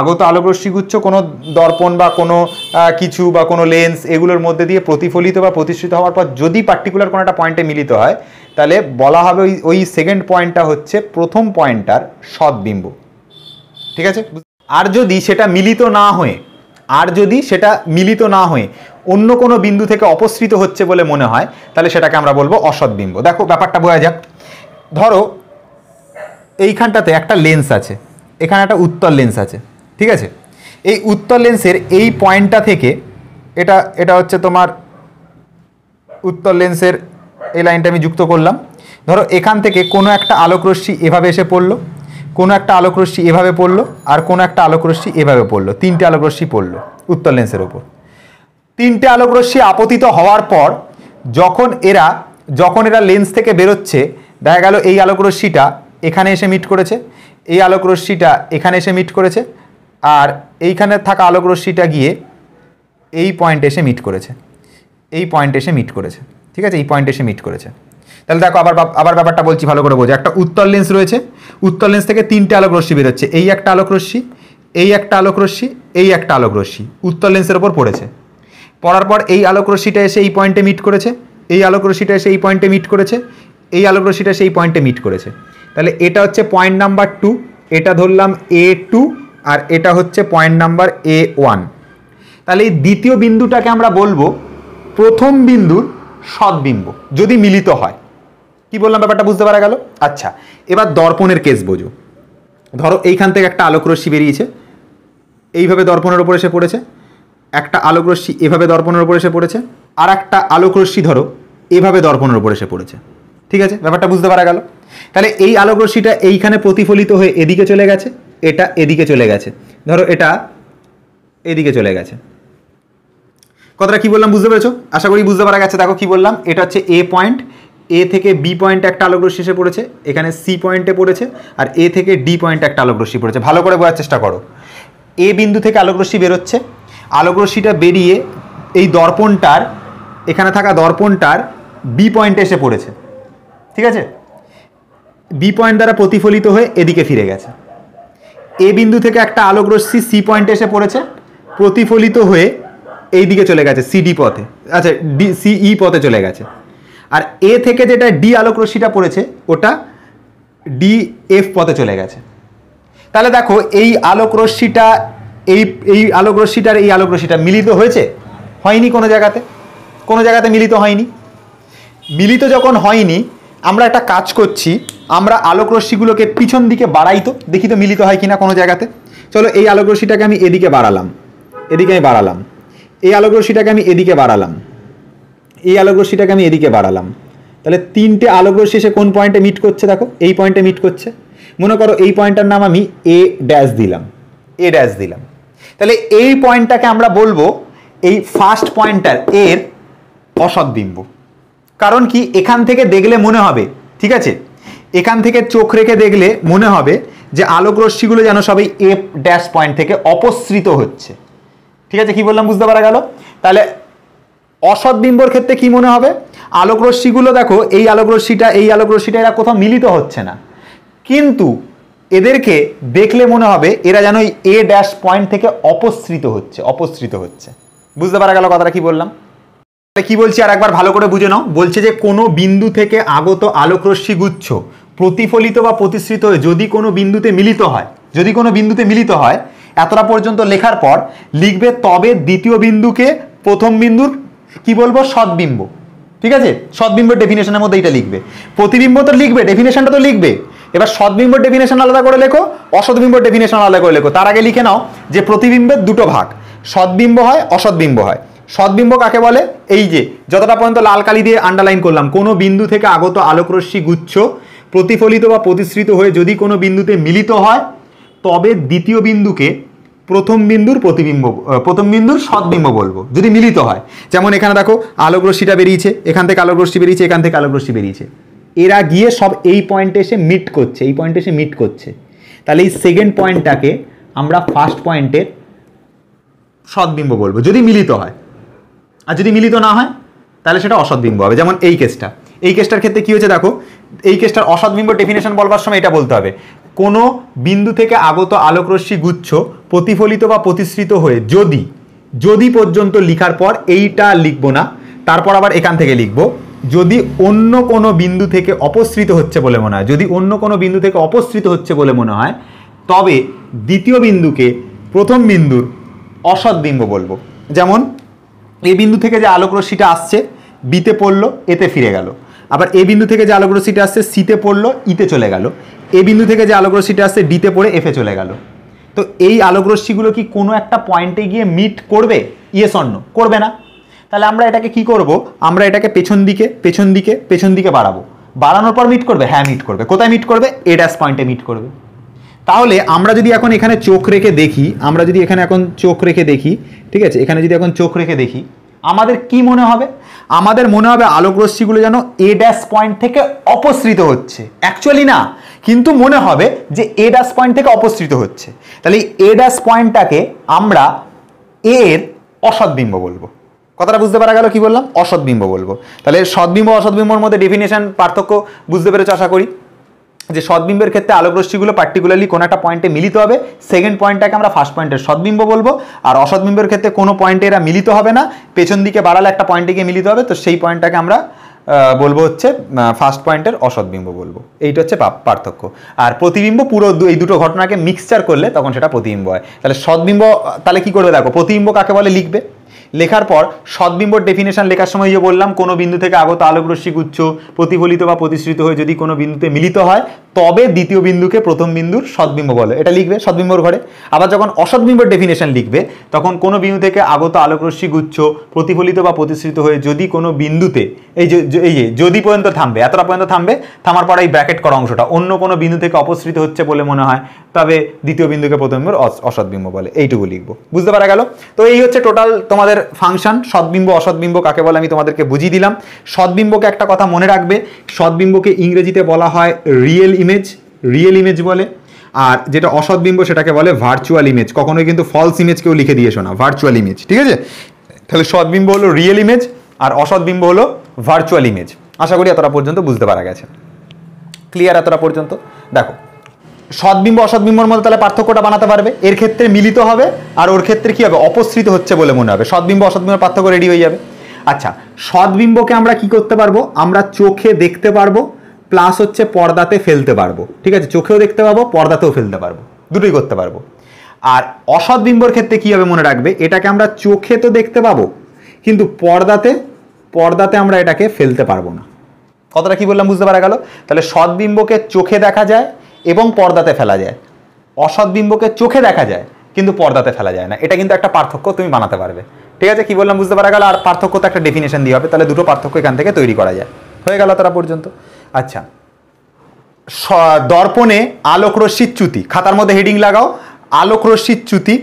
আগত আলোকরশ্মিগুচ্ছ কোনো দর্পণ বা কোনো কিছু বা কোনো লেন্স এগুলোর মধ্যে দিয়ে প্রতিফলিত বা প্রতিষ্ঠিত হওয়ার পর যদি পার্টিকুলার কোনো একটা পয়েন্টে মিলিত হয়, তাহলে বলা হবে ওই ওই সেকেন্ড পয়েন্টটা হচ্ছে প্রথম পয়েন্টটার সৎবিম্ব। ঠিক আছে? আর যদি সেটা মিলিত না হয়ে, আর যদি সেটা মিলিত না হয়ে অন্য কোনো বিন্দু থেকে অপসৃত হচ্ছে বলে মনে হয়, তাহলে সেটাকে আমরা বলব অসৎবিম্ব। দেখো ব্যাপারটা বোঝা যাক। ধরো এইখানটাতে একটা লেন্স আছে, এখানে একটা উত্তর লেন্স আছে, ঠিক আছে? এই উত্তর লেন্সের এই পয়েন্টটা থেকে এটা এটা হচ্ছে তোমার উত্তর লেন্সের এই লাইনটা আমি যুক্ত করলাম। ধরো এখান থেকে কোনো একটা আলোকরশ্মি এভাবে এসে পড়ল, কোনো একটা আলোকরশ্মি এভাবে পড়ল, আর কোনো একটা আলোকরশ্মি এভাবে পড়ল, তিনটে আলোকরশ্মি পড়ল উত্তর লেন্সের ওপর তিনটে আলোকরশ্মি আপতিত হওয়ার পর যখন এরা যখন এরা লেন্স থেকে বেরোচ্ছে, দেখা গেল এই আলোকরশ্মিটা এখানে এসে মিট করেছে। এই আলোকরশ্মিটা এখানে এসে মিট করেছে। আর এইখানে থাকা আলোকরশ্মিটা গিয়ে এই পয়েন্টে এসে মিট করেছে। এই পয়েন্টে এসে মিট করেছে। ঠিক আছে? এই পয়েন্টে এসে মিট করেছে। তাহলে দেখো, আবার আবার ব্যাপারটা বলছি ভালো করে বোঝো। একটা উত্তর লেন্স রয়েছে। উত্তর লেন্স থেকে তিনটে আলোক রশ্মি বেরোচ্ছে। এই একটা আলোক রশ্মি, এই একটা আলোক রশ্মি, এই একটা আলোক রশ্মি। উত্তর লেন্সের ওপর পড়েছে। পড়ার পর এই আলোক রশ্মিটা এসে এই পয়েন্টে মিট করেছে। এই আলোক রশ্মিটা এসে এই পয়েন্টে মিট করেছে। এই আলোক রশ্মিটা এসে এই পয়েন্টে মিট করেছে। তাহলে এটা হচ্ছে পয়েন্ট নাম্বার টু এটা ধরলাম এ টু আর এটা হচ্ছে পয়েন্ট নাম্বার এ ওয়ান তাহলে এই দ্বিতীয় বিন্দুটাকে আমরা বলব প্রথম বিন্দুর সৎবিম্ব যদি মিলিত হয়। কি বললাম ব্যাপারটা বুঝতে পারা গেল? আচ্ছা এবার দর্পণের কেস বোঝো। ধরো এইখান থেকে একটা আলোক রশ্মি বেরিয়েছে, এইভাবে দর্পণের ওপর এসে পড়েছে, একটা আলোক রশ্মি এভাবে দর্পণের উপর এসে পড়েছে, আর একটা আলোক রশ্মি ধরো, এভাবে দর্পণের উপর এসে পড়েছে। ঠিক আছে? ব্যাপারটা বুঝতে পারা গেল? তাহলে এই আলোক রশ্মিটা এইখানে প্রতিফলিত হয়ে এদিকে চলে গেছে, এটা এদিকে চলে গেছে। ধরো এটা এদিকে চলে গেছে। কথাটা কি বললাম বুঝতে পেরেছ? আশা করি বুঝতে পারা গেছে। দেখো কি বললাম, এটা হচ্ছে এ পয়েন্ট এ থেকে বি পয়েন্ট একটা আলোক রশ্মি এসে পড়েছে, এখানে সি পয়েন্টে পড়েছে, আর এ থেকে ডি পয়েন্ট একটা আলোক রশ্মি পড়েছে। ভালো করে বোঝার চেষ্টা করো। এ বিন্দু থেকে আলোক রশ্মি বেরোচ্ছে আলোক রশ্মিটা বেরিয়ে এই দর্পণটার, এখানে থাকা দর্পণটার বি পয়েন্টে এসে পড়েছে। ঠিক আছে? বি পয়েন্ট দ্বারা প্রতিফলিত হয়ে এদিকে ফিরে গেছে। এ বিন্দু থেকে একটা আলোক রশ্মি সি পয়েন্টে এসে পড়েছে, প্রতিফলিত হয়ে এই দিকে চলে গেছে সিডি পথে। আচ্ছা ডি সিই পথে চলে গেছে। আর এ থেকে যেটা ডি আলোক রশ্মিটা পড়েছে, ওটা ডি এফ পথে চলে গেছে। তাহলে দেখো, এই আলোক রশ্মিটা এই এই আলোক রশ্মিটার এই আলোক রশ্মিটা মিলিত হয়েছে? হয়নি কোনো জায়গাতে। কোনো জায়গাতে মিলিত হয়নি। মিলিত যখন হয়নি আমরা একটা কাজ করছি, আমরা আলোক রশ্মিগুলোকে পিছন দিকে বাড়াই তো, দেখি তো মিলিত হয় কিনা কোনো জায়গাতে। চলো এই আলোক রশ্মিটাকে আমি এদিকে বাড়ালাম, এদিকে আমি বাড়ালাম। এই আলোক রশ্মিটাকে আমি এদিকে বাড়ালাম, এই আলোক রশ্মিটাকে আমি এদিকে বাড়ালাম। তাহলে তিনটে আলোক রশ্মি এসে কোন পয়েন্টে মিট করছে দেখো? এই পয়েন্টে মিট করছে। মনে করো এই পয়েন্টটার নাম আমি এ ড্যাশ দিলাম এ ড্যাশ দিলাম। তাহলে এই পয়েন্টটাকে আমরা বলব, এই ফার্স্ট পয়েন্টটার এর অসৎবিম্ব কারণ কি? এখান থেকে দেখলে মনে হবে, ঠিক আছে? এখান থেকে চোখ রেখে দেখলে মনে হবে যে আলোক রশ্মিগুলো যেন সবই এফ ড্যাশ পয়েন্ট থেকে অপসৃত হচ্ছে। ঠিক আছে? কি বললাম? বুঝতে পারা গেল? তাহলে অসৎ বিম্বর ক্ষেত্রে কি মনে হবে? আলোক রশ্মিগুলো দেখো, এই আলোক রশ্মিটা, এই আলোক রশ্মিটা এরা কোথাও মিলিত হচ্ছে না। কিন্তু এদেরকে দেখলে মনে হবে এরা যেন এই এ ড্যাশ পয়েন্ট থেকে অপসৃত হচ্ছে অপসৃত হচ্ছে। বুঝতে পারা গেল কথাটা কি বললাম? তাহলে কি বলছি? আর একবার ভালো করে বুঝে নাও। বলছে যে, কোনো বিন্দু থেকে আগত আলোক রশ্মি গুচ্ছ প্রতিফলিত বা প্রতিশ্রিত হয়ে যদি কোনো বিন্দুতে মিলিত হয়, যদি কোনো বিন্দুতে মিলিত হয়, এতটা পর্যন্ত লেখার পর লিখবে তবে দ্বিতীয় বিন্দুকে প্রথম বিন্দুর কি বলব? সদ্বিম্ব। ঠিক আছে? সদ্বিম্বের ডেফিনেশনের মধ্যে এটা লিখবে। প্রতিবিম্ব তো লিখবে ডেফিনেশনটা তো লিখবে। এবার সদ্বিম্বর ডেফিনেশন আলাদা করে লেখো অসৎবিম্বর ডেফিনেশন আলাদা করে লেখো। তার আগে লিখে নাও যে প্রতিবিম্বের দুটো ভাগ। সদ্বিম্ব হয় অসৎবিম্ব হয়। সদ্বিম্ব কাকে বলে? এই যে, যতটা পর্যন্ত লাল কালি দিয়ে আন্ডারলাইন করলাম, কোনো বিন্দু থেকে আগত আলোকরশ্মি গুচ্ছ প্রতিফলিত বা প্রতিশ্রিত হয়ে যদি কোনো বিন্দুতে মিলিত হয়, তবে দ্বিতীয় বিন্দুকে প্রথম বিন্দুর প্রতিবিম্ব প্রথম বিন্দুর সদ্বিম্ব বলব, যদি মিলিত হয়। যেমন এখানে দেখো আলোক রশ্মিটা বেরিয়েছে, এখান থেকে আলোক রশ্মি বেরিয়েছে, এখান থেকে আলোক রশ্মি বেরিয়েছে। এরা গিয়ে সব এই পয়েন্টে এসে মিট করছে, এই পয়েন্টে এসে মিট করছে। তাহলে এই সেকেন্ড পয়েন্টটাকে আমরা ফার্স্ট পয়েন্টের সদ্বিম্ব বলব, যদি মিলিত হয়। আর যদি মিলিত না হয়, তাহলে সেটা অসৎবিম্ব হবে। যেমন এই কেসটা এই কেসটার ক্ষেত্রে কি হয়েছে দেখো, এই কেসটার অসৎবিম্ব ডেফিনেশন বলবার সময় এটা বলতে হবে। কোনো বিন্দু থেকে আগত আলোকরশ্মি গুচ্ছ প্রতিফলিত বা প্রতিশ্রিত হয়ে যদি যদি পর্যন্ত লিখার পর এইটা লিখব না, তারপর আবার এখান থেকে লিখব। যদি অন্য কোনো বিন্দু থেকে অপসৃত হচ্ছে বলে মনে হয়, যদি অন্য কোনো বিন্দু থেকে অপসৃত হচ্ছে বলে মনে হয়, তবে দ্বিতীয় বিন্দুকে প্রথম বিন্দুর অসৎ বিম্ব বলব। যেমন এই বিন্দু থেকে যে আলোক রশ্মিটা আসছে বিতে পড়ল এতে ফিরে গেল। আবার এ বিন্দু থেকে যে আলোক রশ্মিটা আসছে সিতে পড়ল ইতে চলে গেল। এ বিন্দু থেকে যে আলোক রশ্মিটা আসছে ডিতে পড়ে এফে চলে গেল। তো এই আলোক রশ্মিগুলো কি কোনো একটা পয়েন্টে গিয়ে মিট করবে? ইয়েস অন্য করবে না। তাহলে আমরা এটাকে কি করব? আমরা এটাকে পেছন দিকে পেছন দিকে পেছন দিকে বাড়াবো। বাড়ানোর পর মিট করবে? হ্যাঁ মিট করবে। কোথায় মিট করবে? এ ড্যাশ পয়েন্টে মিট করবে। তাহলে আমরা যদি এখন এখানে চোখ রেখে দেখি, আমরা যদি এখানে এখন চোখ রেখে দেখি, ঠিক আছে? এখানে যদি এখন চোখ রেখে দেখি, আমাদের কি মনে হবে? আমাদের মনে হবে আলোক রশ্মিগুলো যেন এ ড্যাশ পয়েন্ট থেকে অপসৃত হচ্ছে। অ্যাকচুয়ালি না, কিন্তু মনে হবে যে এ ড্যাশ পয়েন্ট থেকে অপসৃত হচ্ছে। তাহলে এ ড্যাশ পয়েন্টটাকে আমরা এর অসৎবিম্ব বলব। কথাটা বুঝতে পারা গেল কি বললাম? অসৎবিম্ব বলব। তাহলে সদ্বিম্ব অসৎবিম্বর মধ্যে ডেফিনেশন পার্থক্য বুঝতে পেরেছ আশা করি? যে সদ্বিম্বের ক্ষেত্রে আলোক রশ্মিগুলো পার্টিকুলারলি কোনো একটা পয়েন্টে মিলিত হবে সেকেন্ড পয়েন্টটাকে আমরা ফার্স্ট পয়েন্টের সদ্বিম্ব বলব। আর অসদ্বিম্বের ক্ষেত্রে কোনো পয়েন্টে এরা মিলিত হবে না, পেছন দিকে বাড়ালে একটা পয়েন্টে গিয়ে মিলিত হবে, তো সেই পয়েন্টটাকে আমরা বলব হচ্ছে ফার্স্ট পয়েন্টের অসদ্বিম্ব বলব। এইটা হচ্ছে পার্থক্য। আর প্রতিবিম্ব পুরো এই দুটো ঘটনাকে মিক্সচার করলে তখন সেটা প্রতিবিম্ব হয়। তাহলে সদ্বিম্ব, তাহলে কি করবে দেখো, প্রতিবিম্ব কাকে বলে? লিখবে। লেখার পর সদ্বিম্বর ডেফিনেশন লেখার সময় ইয়ে বললাম, কোনো বিন্দু থেকে আগত আলোক রশ্মি গুচ্ছ প্রতিফলিত বা প্রতিশ্রিত হয়ে যদি কোনো বিন্দুতে মিলিত হয় তবে দ্বিতীয় বিন্দুকে প্রথম বিন্দুর সদ্বিম্ব বলে। এটা লিখবে সদ্বিম্বর ঘরে। আবার যখন অসদ্বিম্বর ডেফিনেশন লিখবে, তখন কোনো বিন্দু থেকে আগত আলোকরশ্মি গুচ্ছ প্রতিফলিত বা প্রতিশ্রিত হয়ে যদি কোনো বিন্দুতে এই যে এই যে, যদি পর্যন্ত থামবে, এতটা পর্যন্ত থামবে, থামার পর এই ব্র্যাকেট করা অংশটা অন্য কোনো বিন্দু থেকে অপসৃত হচ্ছে বলে মনে হয়, তবে দ্বিতীয় বিন্দুকে প্রথম বিন্দুর অস- অসদ্বিম্ব বলে। এইটুকু লিখব। বুঝতে পারা গেল? তো এই হচ্ছে টোটাল তোমাদের ফাংশন সদ্বিম্ব, অসদ্বিম্ব কাকে বলে আমি তোমাদেরকে বুঝিয়ে দিলাম। সদ্বিম্বকে একটা কথা মনে রাখবে, সদ্বিম্বকে ইংরেজিতে বলা হয় রিয়েল ইমেজ রিয়েল ইমেজ বলে, আর যেটা অসদ্বিম্ব সেটাকে বলে ভার্চুয়াল ইমেজ কখনোই কিন্তু ফলস ইমেজ কেউ লিখে দিয়েছ না ভার্চুয়াল ইমেজ ঠিক আছে? তাহলে সদ্বিম্ব হলো রিয়েল ইমেজ আর অসদ্বিম্ব হলো ভার্চুয়াল ইমেজ আশা করি এতটা পর্যন্ত বুঝতে পারা গেছে। ক্লিয়ার এতটা পর্যন্ত? দেখো সদ্বিম্ব অসদ্বিম্বর মধ্যে তাহলে পার্থক্যটা বানাতে পারবে। এর ক্ষেত্রে মিলিত হবে, আর ওর ক্ষেত্রে কি হবে? অপসৃত হচ্ছে বলে মনে হবে। সদ্বিম্ব অসদ্বিম্বর পার্থক্য রেডি হয়ে যাবে। আচ্ছা সদ্বিম্বকে আমরা কি করতে পারব? আমরা চোখে দেখতে পারব প্লাস হচ্ছে পর্দাতে ফেলতে পারব। ঠিক আছে? চোখেও দেখতে পাবো, পর্দাতেও ফেলতে পারব। দুটোই করতে পারব। আর অসদ্বিম্বর ক্ষেত্রে কি হবে মনে রাখবে? এটাকে আমরা চোখে তো দেখতে পাবো, কিন্তু পর্দাতে পর্দাতে আমরা এটাকে ফেলতে পারব না। কতটা কি বললাম বুঝতে পারা গেল? তাহলে সদ্বিম্বকে চোখে দেখা যায় এবং পর্দাতে ফেলা যায়। অসদ্বিম্বকে চোখে দেখা যায়, কিন্তু পর্দাতে ফেলা যায় না। এটা কিন্তু একটা পার্থক্য তুমি বানাতে পারবে। ঠিক আছে? কি বললাম বুঝতে পারা গেল? আর পার্থক্য তো একটা ডেফিনেশন দিয়ে হবে। তাহলে দুটো পার্থক্য এখান থেকে তৈরি করা যায়। হয়ে গেল তারা পর্যন্ত। আচ্ছা। দর্পণে আলোক রশ্মির চ্যুতি। খাতার মধ্যে হেডিং লাগাও। আলোক রশ্মির চ্যুতি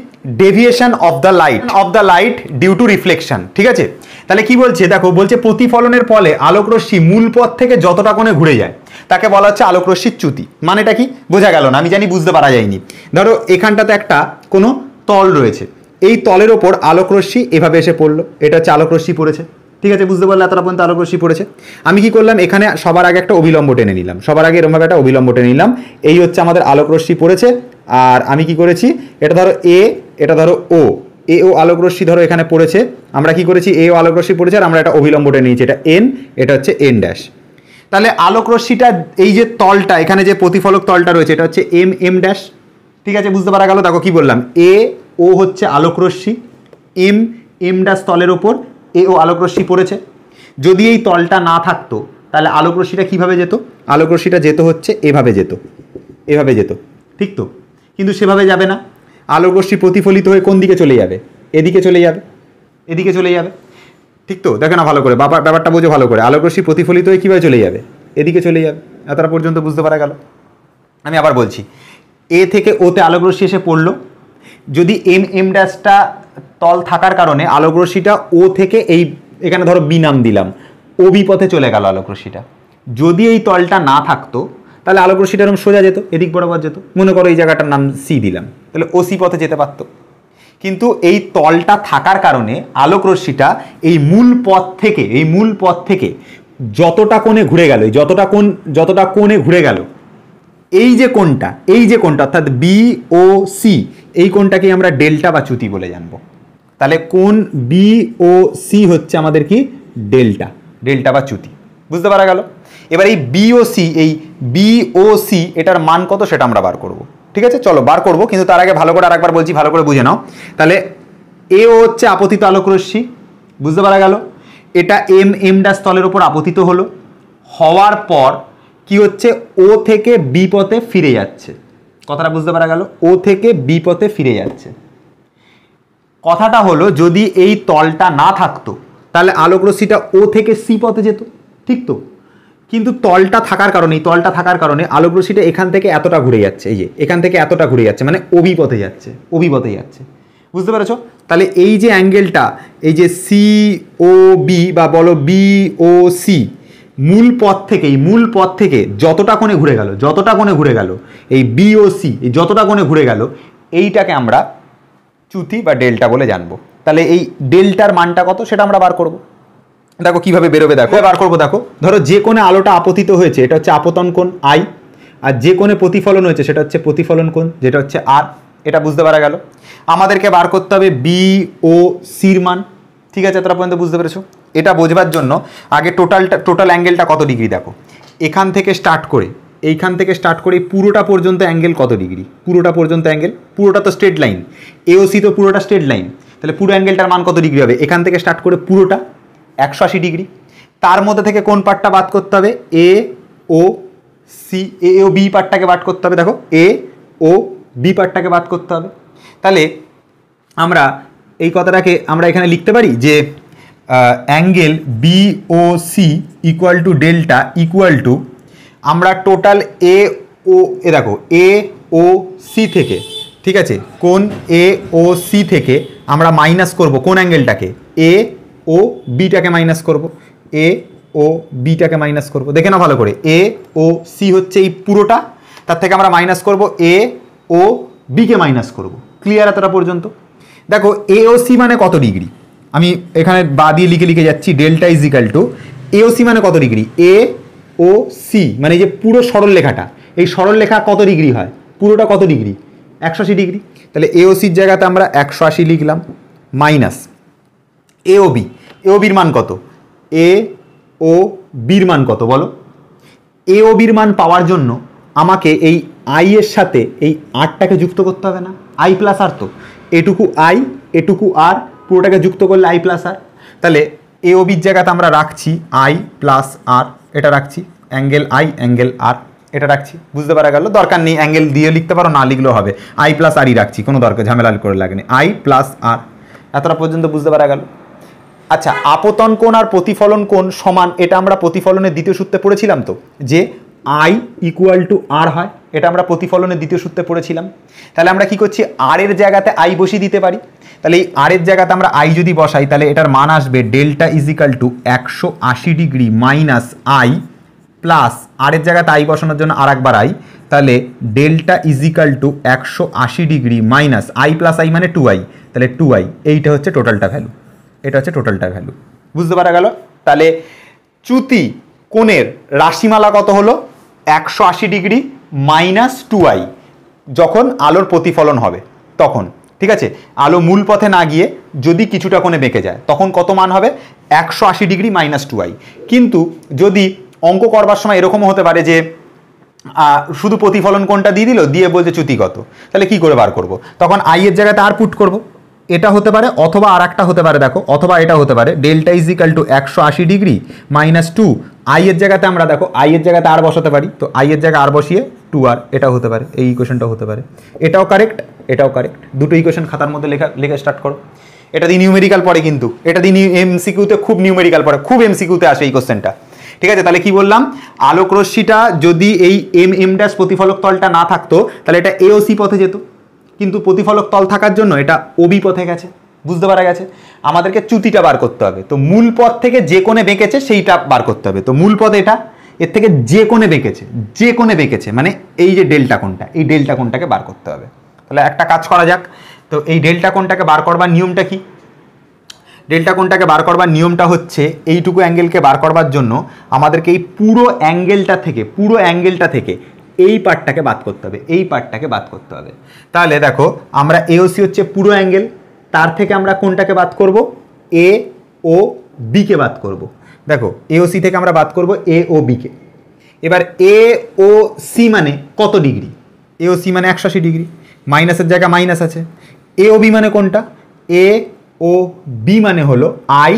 deviation of the light of the light due to reflection ঠিক আছে? তাহলে কি বলছে? দেখো, বলছে প্রতিফলনের ফলে আলোক রশ্মি মূল পথ থেকে যতটা কোণে ঘুরে যায়, তাকে বলা হচ্ছে আলোক রশ্মির চ্যুতি। মানেটা কি? বোঝা গেল না, আমি জানি বুঝতে পারা যায়নি। ধরো, এখানটাতে একটা কোনো তল রয়েছে। এই তলের ওপর আলোক রশ্মি এভাবে এসে পড়ল। এটা হচ্ছে আলোক রশ্মি পড়েছে। ঠিক আছে, বুঝতে পারলে এতটা পর্যন্ত আলোক রশ্মি পড়েছে। আমি কি করলাম, এখানে সবার আগে একটা অবিলম্ব টেনে নিলাম। সবার আগে এরকমভাবে একটা অবিলম্ব টেনে নিলাম। এই হচ্ছে আমাদের আলোক রশ্মি পড়েছে, আর আমি কি করেছি, এটা ধরো এ এটা ধরো ও এ ও আলোক রশ্মি ধরো এখানে পড়েছে। আমরা কি করেছি এ ও আলোক রশ্মি পড়েছে, আর আমরা একটা অবিলম্ব টেনে নিয়েছি, এটা এন এটা হচ্ছে এন ড্যাশ তাহলে আলোক রশ্মিটা, এই যে তলটা, এখানে যে প্রতিফলক তলটা রয়েছে, এটা হচ্ছে এম এম ড্যাশ ঠিক আছে, বুঝতে পারা গেল? দেখো কি বললাম। এ ও হচ্ছে আলোক রশ্মি এম এম ড্যাশ তলের ওপর এ ও আলোক রশ্মি পড়েছে। যদি এই তলটা না থাকতো তাহলে আলোক রশ্মিটা কীভাবে যেত? আলোক রশ্মিটা যেত হচ্ছে এভাবে যেত। এভাবে যেত। ঠিক তো? কিন্তু সেভাবে যাবে না। আলোক রশ্মি প্রতিফলিত হয়ে কোন দিকে চলে যাবে? এদিকে চলে যাবে। এদিকে চলে যাবে। ঠিক তো? দেখে না ভালো করে বাবা ব্যাপারটা বোঝো ভালো করে। আলোক রশ্মি প্রতিফলিত হয়ে কীভাবে চলে যাবে? এদিকে চলে যাবে। এতটা পর্যন্ত বুঝতে পারা গেল। আমি আবার বলছি এ থেকে ওতে আলোক রশ্মি এসে পড়ল। যদি এম এম ড্যাশটা তল থাকার কারণে আলোক রশ্মিটা ও থেকে এই, এখানে ধরো বি নাম দিলাম, ও বি পথে চলে গেল আলোক রশ্মিটা যদি এই তলটা না থাকতো, তাহলে আলোক রশ্মিটা এরকম সোজা যেত, এদিক বরাবর যেত। মনে করো এই জায়গাটার নাম সি দিলাম, তাহলে ও সি পথে যেতে পারতো। কিন্তু এই তলটা থাকার কারণে আলোক রশ্মিটা এই মূল পথ থেকে, এই মূল পথ থেকে যতটা কোণে ঘুরে গেল, এই যতটা কোণ, যতটা কোণে ঘুরে গেল, এই যে কোণটা, এই যে কোণটা, অর্থাৎ বি ও সি, এই কোণটাকে আমরা ডেল্টা বা চ্যুতি বলে জানব। তাহলে কোণ বি ও সি হচ্ছে আমাদের কি? ডেল্টা। ডেল্টা বা চ্যুতি বুঝতে পারা গেল? এবার এই বি ও সি এই বি ও সি এটার মান কত সেটা আমরা বার করব। ঠিক আছে? চলো, বার করব, কিন্তু তার আগে ভালো করে আরেকবার বলছি, ভালো করে বুঝে নাও। তাহলে এ ও হচ্ছে আপতিত আলোক রশ্মি। বুঝতে পারা গেল? এটা এম এম ডা স্থলের উপর আপতিত হলো। হওয়ার পর কি হচ্ছে? ও থেকে বি পথে ফিরে যাচ্ছে। কথাটা বুঝতে পারা গেল? ও থেকে বি পথে ফিরে যাচ্ছে। কথাটা হলো, যদি এই তলটা না থাকতো, তাহলে আলোক রশ্মিটা ও থেকে সি পথে যেত, ঠিক তো? কিন্তু তলটা থাকার কারণে, এই তলটা থাকার কারণে আলোক রশ্মিটা এখান থেকে এতটা ঘুরে যাচ্ছে, এই যে, এখান থেকে এতটা ঘুরে যাচ্ছে মানে অবি পথে যাচ্ছে অবি পথে যাচ্ছে। বুঝতে পেরেছ? তাহলে এই যে অ্যাঙ্গেলটা, এই যে সি ও বি বা বলো বি ও সি, মূল পথ থেকে, এই মূল পথ থেকে যতটা কোণে ঘুরে গেল, যতটা কোণে ঘুরে গেল, এই বি ও সি, এই যতটা কোণে ঘুরে গেল, এইটাকে আমরা চ্যুতি বা ডেল্টা বলে জানব। তাহলে এই ডেল্টার মানটা কত সেটা আমরা বার করব। দেখো কীভাবে বেরোবে দেখো। বার করব দেখো। ধরো যে কোণে আলোটা আপতিত হয়েছে, এটা হচ্ছে আপতন কোণ আই, আর যে কোণে প্রতিফলন হয়েছে, সেটা হচ্ছে প্রতিফলন কোণ, যেটা হচ্ছে আর, এটা বুঝতে পারা গেল। আমাদেরকে বার করতে হবে বি ও সির মান। ঠিক আছে তোরা পর্যন্ত বুঝতে পেরেছ? এটা বোঝবার জন্য আগে টোটালটা টোটাল অ্যাঙ্গেলটা কত ডিগ্রি দেখো। এখান থেকে স্টার্ট করে এইখান থেকে স্টার্ট করে, পুরোটা পর্যন্ত অ্যাঙ্গেল কত ডিগ্রি পুরোটা পর্যন্ত অ্যাঙ্গেল পুরোটা তো স্ট্রেট লাইন এওসি তো পুরোটা স্ট্রেট লাইন তাহলে পুরো অ্যাঙ্গেলটার মান কত ডিগ্রি হবে? এখান থেকে স্টার্ট করে পুরোটা একশো আশি ডিগ্রি তার মধ্যে থেকে কোন পার্টটা বাদ করতে হবে? এ ও সি এ ও বি পার্টটাকে বাদ করতে হবে। দেখো এ ও বি পার্টটাকে বাদ করতে হবে। তাহলে আমরা এই কথাটাকে আমরা এখানে লিখতে পারি যে angle B O C equal to delta equal to আমরা টোটাল এ ও, এ দেখো, এ, ও, সি থেকে, ঠিক আছে? কোন এ, ও, সি থেকে আমরা মাইনাস করব কোন অ্যাঙ্গেলটাকে এ, ও বিটাকে মাইনাস করব। এ, ও বিটাকে মাইনাস করব। দেখে না ভালো করে। এ, ও, সি হচ্ছে এই পুরোটা, তার থেকে আমরা মাইনাস করব। এ, ও বিকে মাইনাস করব। ক্লিয়ার এতটা পর্যন্ত? দেখো, এ, ও, সি মানে কত ডিগ্রি আমি এখানে বা দিয়ে লিখে লিখে যাচ্ছি delta equal to A, O, C মানে কত ডিগ্রি এ ও সি মানে যে পুরো সরল লেখাটা, এই সরল লেখা কত ডিগ্রি হয়? পুরোটা কত ডিগ্রি? একশো আশি ডিগ্রি। তাহলে এ ও সির জায়গাতে আমরা একশো আশি লিখলাম, minus A O B A ও বির মান কত? এ ও বির মান কত বলো? এ ও বির মান পাওয়ার জন্য আমাকে এই আই এর সাথে এই আরটাকে যুক্ত করতে হবে না। আই প্লাস আর তো। এটুকু আই এটুকু আর পুরোটাকে যুক্ত করলে আই প্লাস আর তাহলে এ ও বির জায়গাতে আমরা রাখছি আই প্লাস আর এটা রাখছি। অ্যাঙ্গেল আই অ্যাঙ্গেল আর এটা রাখছি। বুঝতে পারা গেল? দরকার নেই, অ্যাঙ্গেল দিয়ে লিখতে পারো, না লিখলেও হবে। আই প্লাস আরই রাখছি, কোনো দরকার, ঝামেলা করে লাগেনি আই প্লাস আর এতটা পর্যন্ত বুঝতে পারা গেল? আচ্ছা আপতন কোণ আর প্রতিফলন কোণ সমান, এটা আমরা প্রতিফলনের দ্বিতীয় সূত্রে পড়েছিলাম তো, যে আই ইকুয়াল টু আর হয়। এটা আমরা প্রতিফলনের দ্বিতীয় সূত্রে পড়েছিলাম। তাহলে আমরা কি করছি? আর এর জায়গাতে আই বসিয়ে দিতে পারি। তাহলে এই আর এর জায়গাতে আমরা আই যদি বসাই, তাহলে এটার মান আসবে ডেল্টা ইজিক্যাল টু একশো আশি degree minus I plus R এর জায়গাতে আই বসানোর জন্য আর একবার আই তাহলে ডেল্টা ইজিক্যাল টু একশো আশি degree minus I plus I মানে টু আই তাহলে টু আই এইটা হচ্ছে টোটালটা ভ্যালু এটা হচ্ছে টোটালটা ভ্যালু বুঝতে পারা গেল? তাহলে চ্যুতি কোণের রাশিমালা কত হলো? একশো আশি ডিগ্রি মাইনাস টু আই। যখন আলোর প্রতিফলন হবে, তখন, ঠিক আছে? আলো মূল পথে না গিয়ে যদি কিছুটা কোণে বেঁকে যায়, তখন কত মান হবে? একশো আশি ডিগ্রি মাইনাস টু আই। কিন্তু যদি অঙ্ক করবার সময় এরকমও হতে পারে যে শুধু প্রতিফলন কোনটা দিয়ে দিল, দিয়ে বলছে চ্যুতিগত। তাহলে কি করে বার করব? তখন আই এর জায়গাতে আর পুট করব। এটা হতে পারে অথবা আর একটা হতে পারে, দেখো, অথবা এটা হতে পারে। ডেল্টা ইজ ইকাল টু একশো আশি ডিগ্রি মাইনাস টু আই এর জায়গাতে আমরা, দেখো আই এর জায়গাতে আর বসাতে পারি। তো আই এর জায়গায় আর বসিয়ে টু আর এটা হতে পারে, এই ইকুয়েশনটা হতে পারে। এটাও কারেক্ট এটাও কারেক্ট দুটো ইকুয়েশন খাতার মধ্যে লেখা লেখা স্টার্ট করো। এটা দিয়ে নিউমেরিক্যাল পড়ে কিন্তু। এটা দিয়ে এমসিকিউতে খুব নিউমেরিক্যাল পড়ে, খুব এমসিকিউতে আসে এই কোশ্চেনটা ঠিক আছে, তাহলে কি বললাম? আলোক রশ্মিটা যদি এই এম এম ড্যাশ প্রতিফলক তলটা না থাকতো, তাহলে এটা এওসি পথে যেত। কিন্তু প্রতিফলক তল থাকার জন্য এটা ওবি পথে গেছে, বুঝতে পারা গেছে? আমাদেরকে চ্যুতিটা বার করতে হবে। তো মূল পথ থেকে যে কোণে বেঁকেছে, সেইটা বার করতে হবে। তো মূল পথ এটা, এর থেকে যে কোণে বেঁকেছে, যে কোণে বেঁকেছে মানে এই যে ডেল্টা কোণটা, এই ডেল্টা কোণটাকে বার করতে হবে। তাহলে একটা কাজ করা যাক। তো এই ডেল্টা কোণটাকে বার করবার নিয়মটা কি? ডেল্টা কোণটাকে বার করবার নিয়মটা হচ্ছে, এইটুকু অ্যাঙ্গেলকে বার করবার জন্য আমাদেরকে এই পুরো অ্যাঙ্গেলটা থেকে, পুরো অ্যাঙ্গেলটা থেকে এই পার্টটাকে বাদ করতে হবে, এই পার্টটাকে বাদ করতে হবে। তাহলে দেখো, আমরা এওসি হচ্ছে পুরো অ্যাঙ্গেল, তার থেকে আমরা কোনটাকে বাদ করব? এ ও বিকে বাদ করব। দেখো এওসি থেকে আমরা বাদ করব এ ও বিকে এবার এ ও সি মানে কত ডিগ্রি? এ ও সি মানে একশো আশি ডিগ্রি। মাইনাসের জায়গা মাইনাস আছে। এ ও বি মানে কোনটা? এ ও বি মানে হলো আই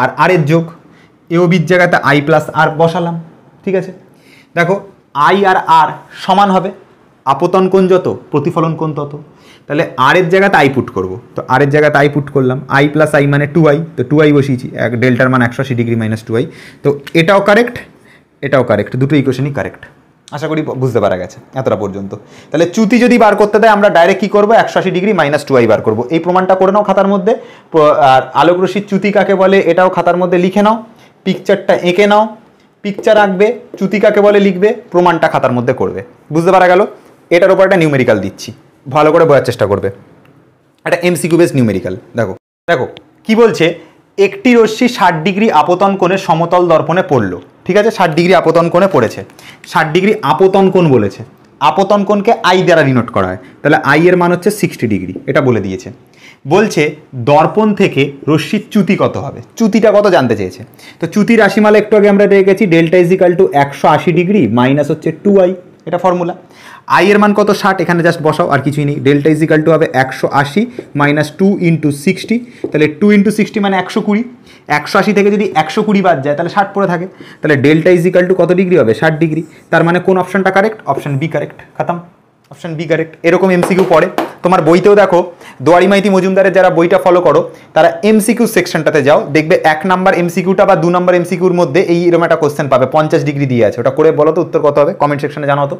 আর আর এর যোগ। এ ও বির জায়গাতে আই প্লাস আর বসালাম, ঠিক আছে? দেখো আই আর আর সমান হবে? আপতন কোণ যত, প্রতিফলন কোণ তত। তাহলে আর এর জায়গাতে আই পুট করব। তো আর এর জায়গাতে আই পুট করলাম। আই প্লাস আই মানে টু আই তো টু আই বসিয়েছি। এক ডেল্টার মান একশো আশি ডিগ্রি মাইনাস টু আই তো এটাও কারেক্ট এটাও কারেক্ট দুটো ইকুয়েশনই কারেক্ট আশা করি বুঝতে পারা গেছে, এতটা পর্যন্ত। তাহলে চ্যুতি যদি বার করতে দেয়, আমরা ডাইরেক্ট কি করব? একশো আশি ডিগ্রি মাইনাস টু আই বার করব। এই প্রমাণটা করে নাও খাতার মধ্যে। আর আলোক রশ্মির চ্যুতি কাকে বলে, এটাও খাতার মধ্যে লিখে নাও। পিকচারটা এঁকে নাও। পিকচার আঁকবে চ্যুতি কাকে বলে লিখবে, প্রমাণটা খাতার মধ্যে করবে। বুঝতে পারা গেল? এটার ওপর একটা নিউমেরিক্যাল দিচ্ছি। ভালো করে বোঝার চেষ্টা করবে। একটা এমসিকিউ বেস নিউমেরিক্যাল দেখো। দেখো, কি বলছে? একটি রশ্মি ষাট ডিগ্রি আপতন কোণে সমতল দর্পণে পড়ল। ঠিক আছে? ষাট ডিগ্রি আপতন কোণে পড়েছে। ষাট ডিগ্রি আপতন কোণ বলেছে। আপতন কোণকে আই দ্বারা ডিনোট করা হয়। তাহলে আই এর মান হচ্ছে সিক্সটি ডিগ্রি এটা বলে দিয়েছে। বলছে দর্পণ থেকে রশ্মির চ্যুতি কত হবে? চ্যুতিটা কত জানতে চেয়েছে? তো চ্যুতি রাশিমালা একটু আগে আমরা গেছি ডেল্টা ইজিক্যাল টু একশো আশি ডিগ্রি মাইনাস হচ্ছে টু আই এটা ফর্মুলা আই এর মান কত? ষাট, এখানে জাস্ট বসাও, আর কিছুই নেই। ডেল্টা ইজিক্যাল টু হবে একশো আশি মাইনাস টু ইন্টু সিক্সটি তাহলে টু ইন্টু সিক্সটি মানে একশো কুড়ি। একশো আশি থেকে যদি একশো কুড়ি বাদ যায়, তাহলে ষাট পড়ে থাকে। তাহলে ডেল্টা ইজিক্যাল টু কত ডিগ্রি হবে? ষাট ডিগ্রি তার মানে কোন অপশনটা কারেক্ট অপশন বি কারেক্ট খাতাম। অপশন বি কারেক্ট এরকম এমসিকিউ পড়ে। তোমার বইতেও দেখো, দোয়ারি মাইতি মজুমদারের যারা বইটা ফলো করো, তারা এমসিকিউ সেকশনটাতে যাও। দেখবে এক নাম্বার এমসিকিউটা বা দু নাম্বার এমসিকিউর মধ্যে এই এরকম একটা কোশ্চেন পাবে। পঞ্চাশ ডিগ্রি দিয়ে আছে। ওটা করে বলো তো উত্তর কত হবে? কমেন্ট সেকশনে জানাও তো।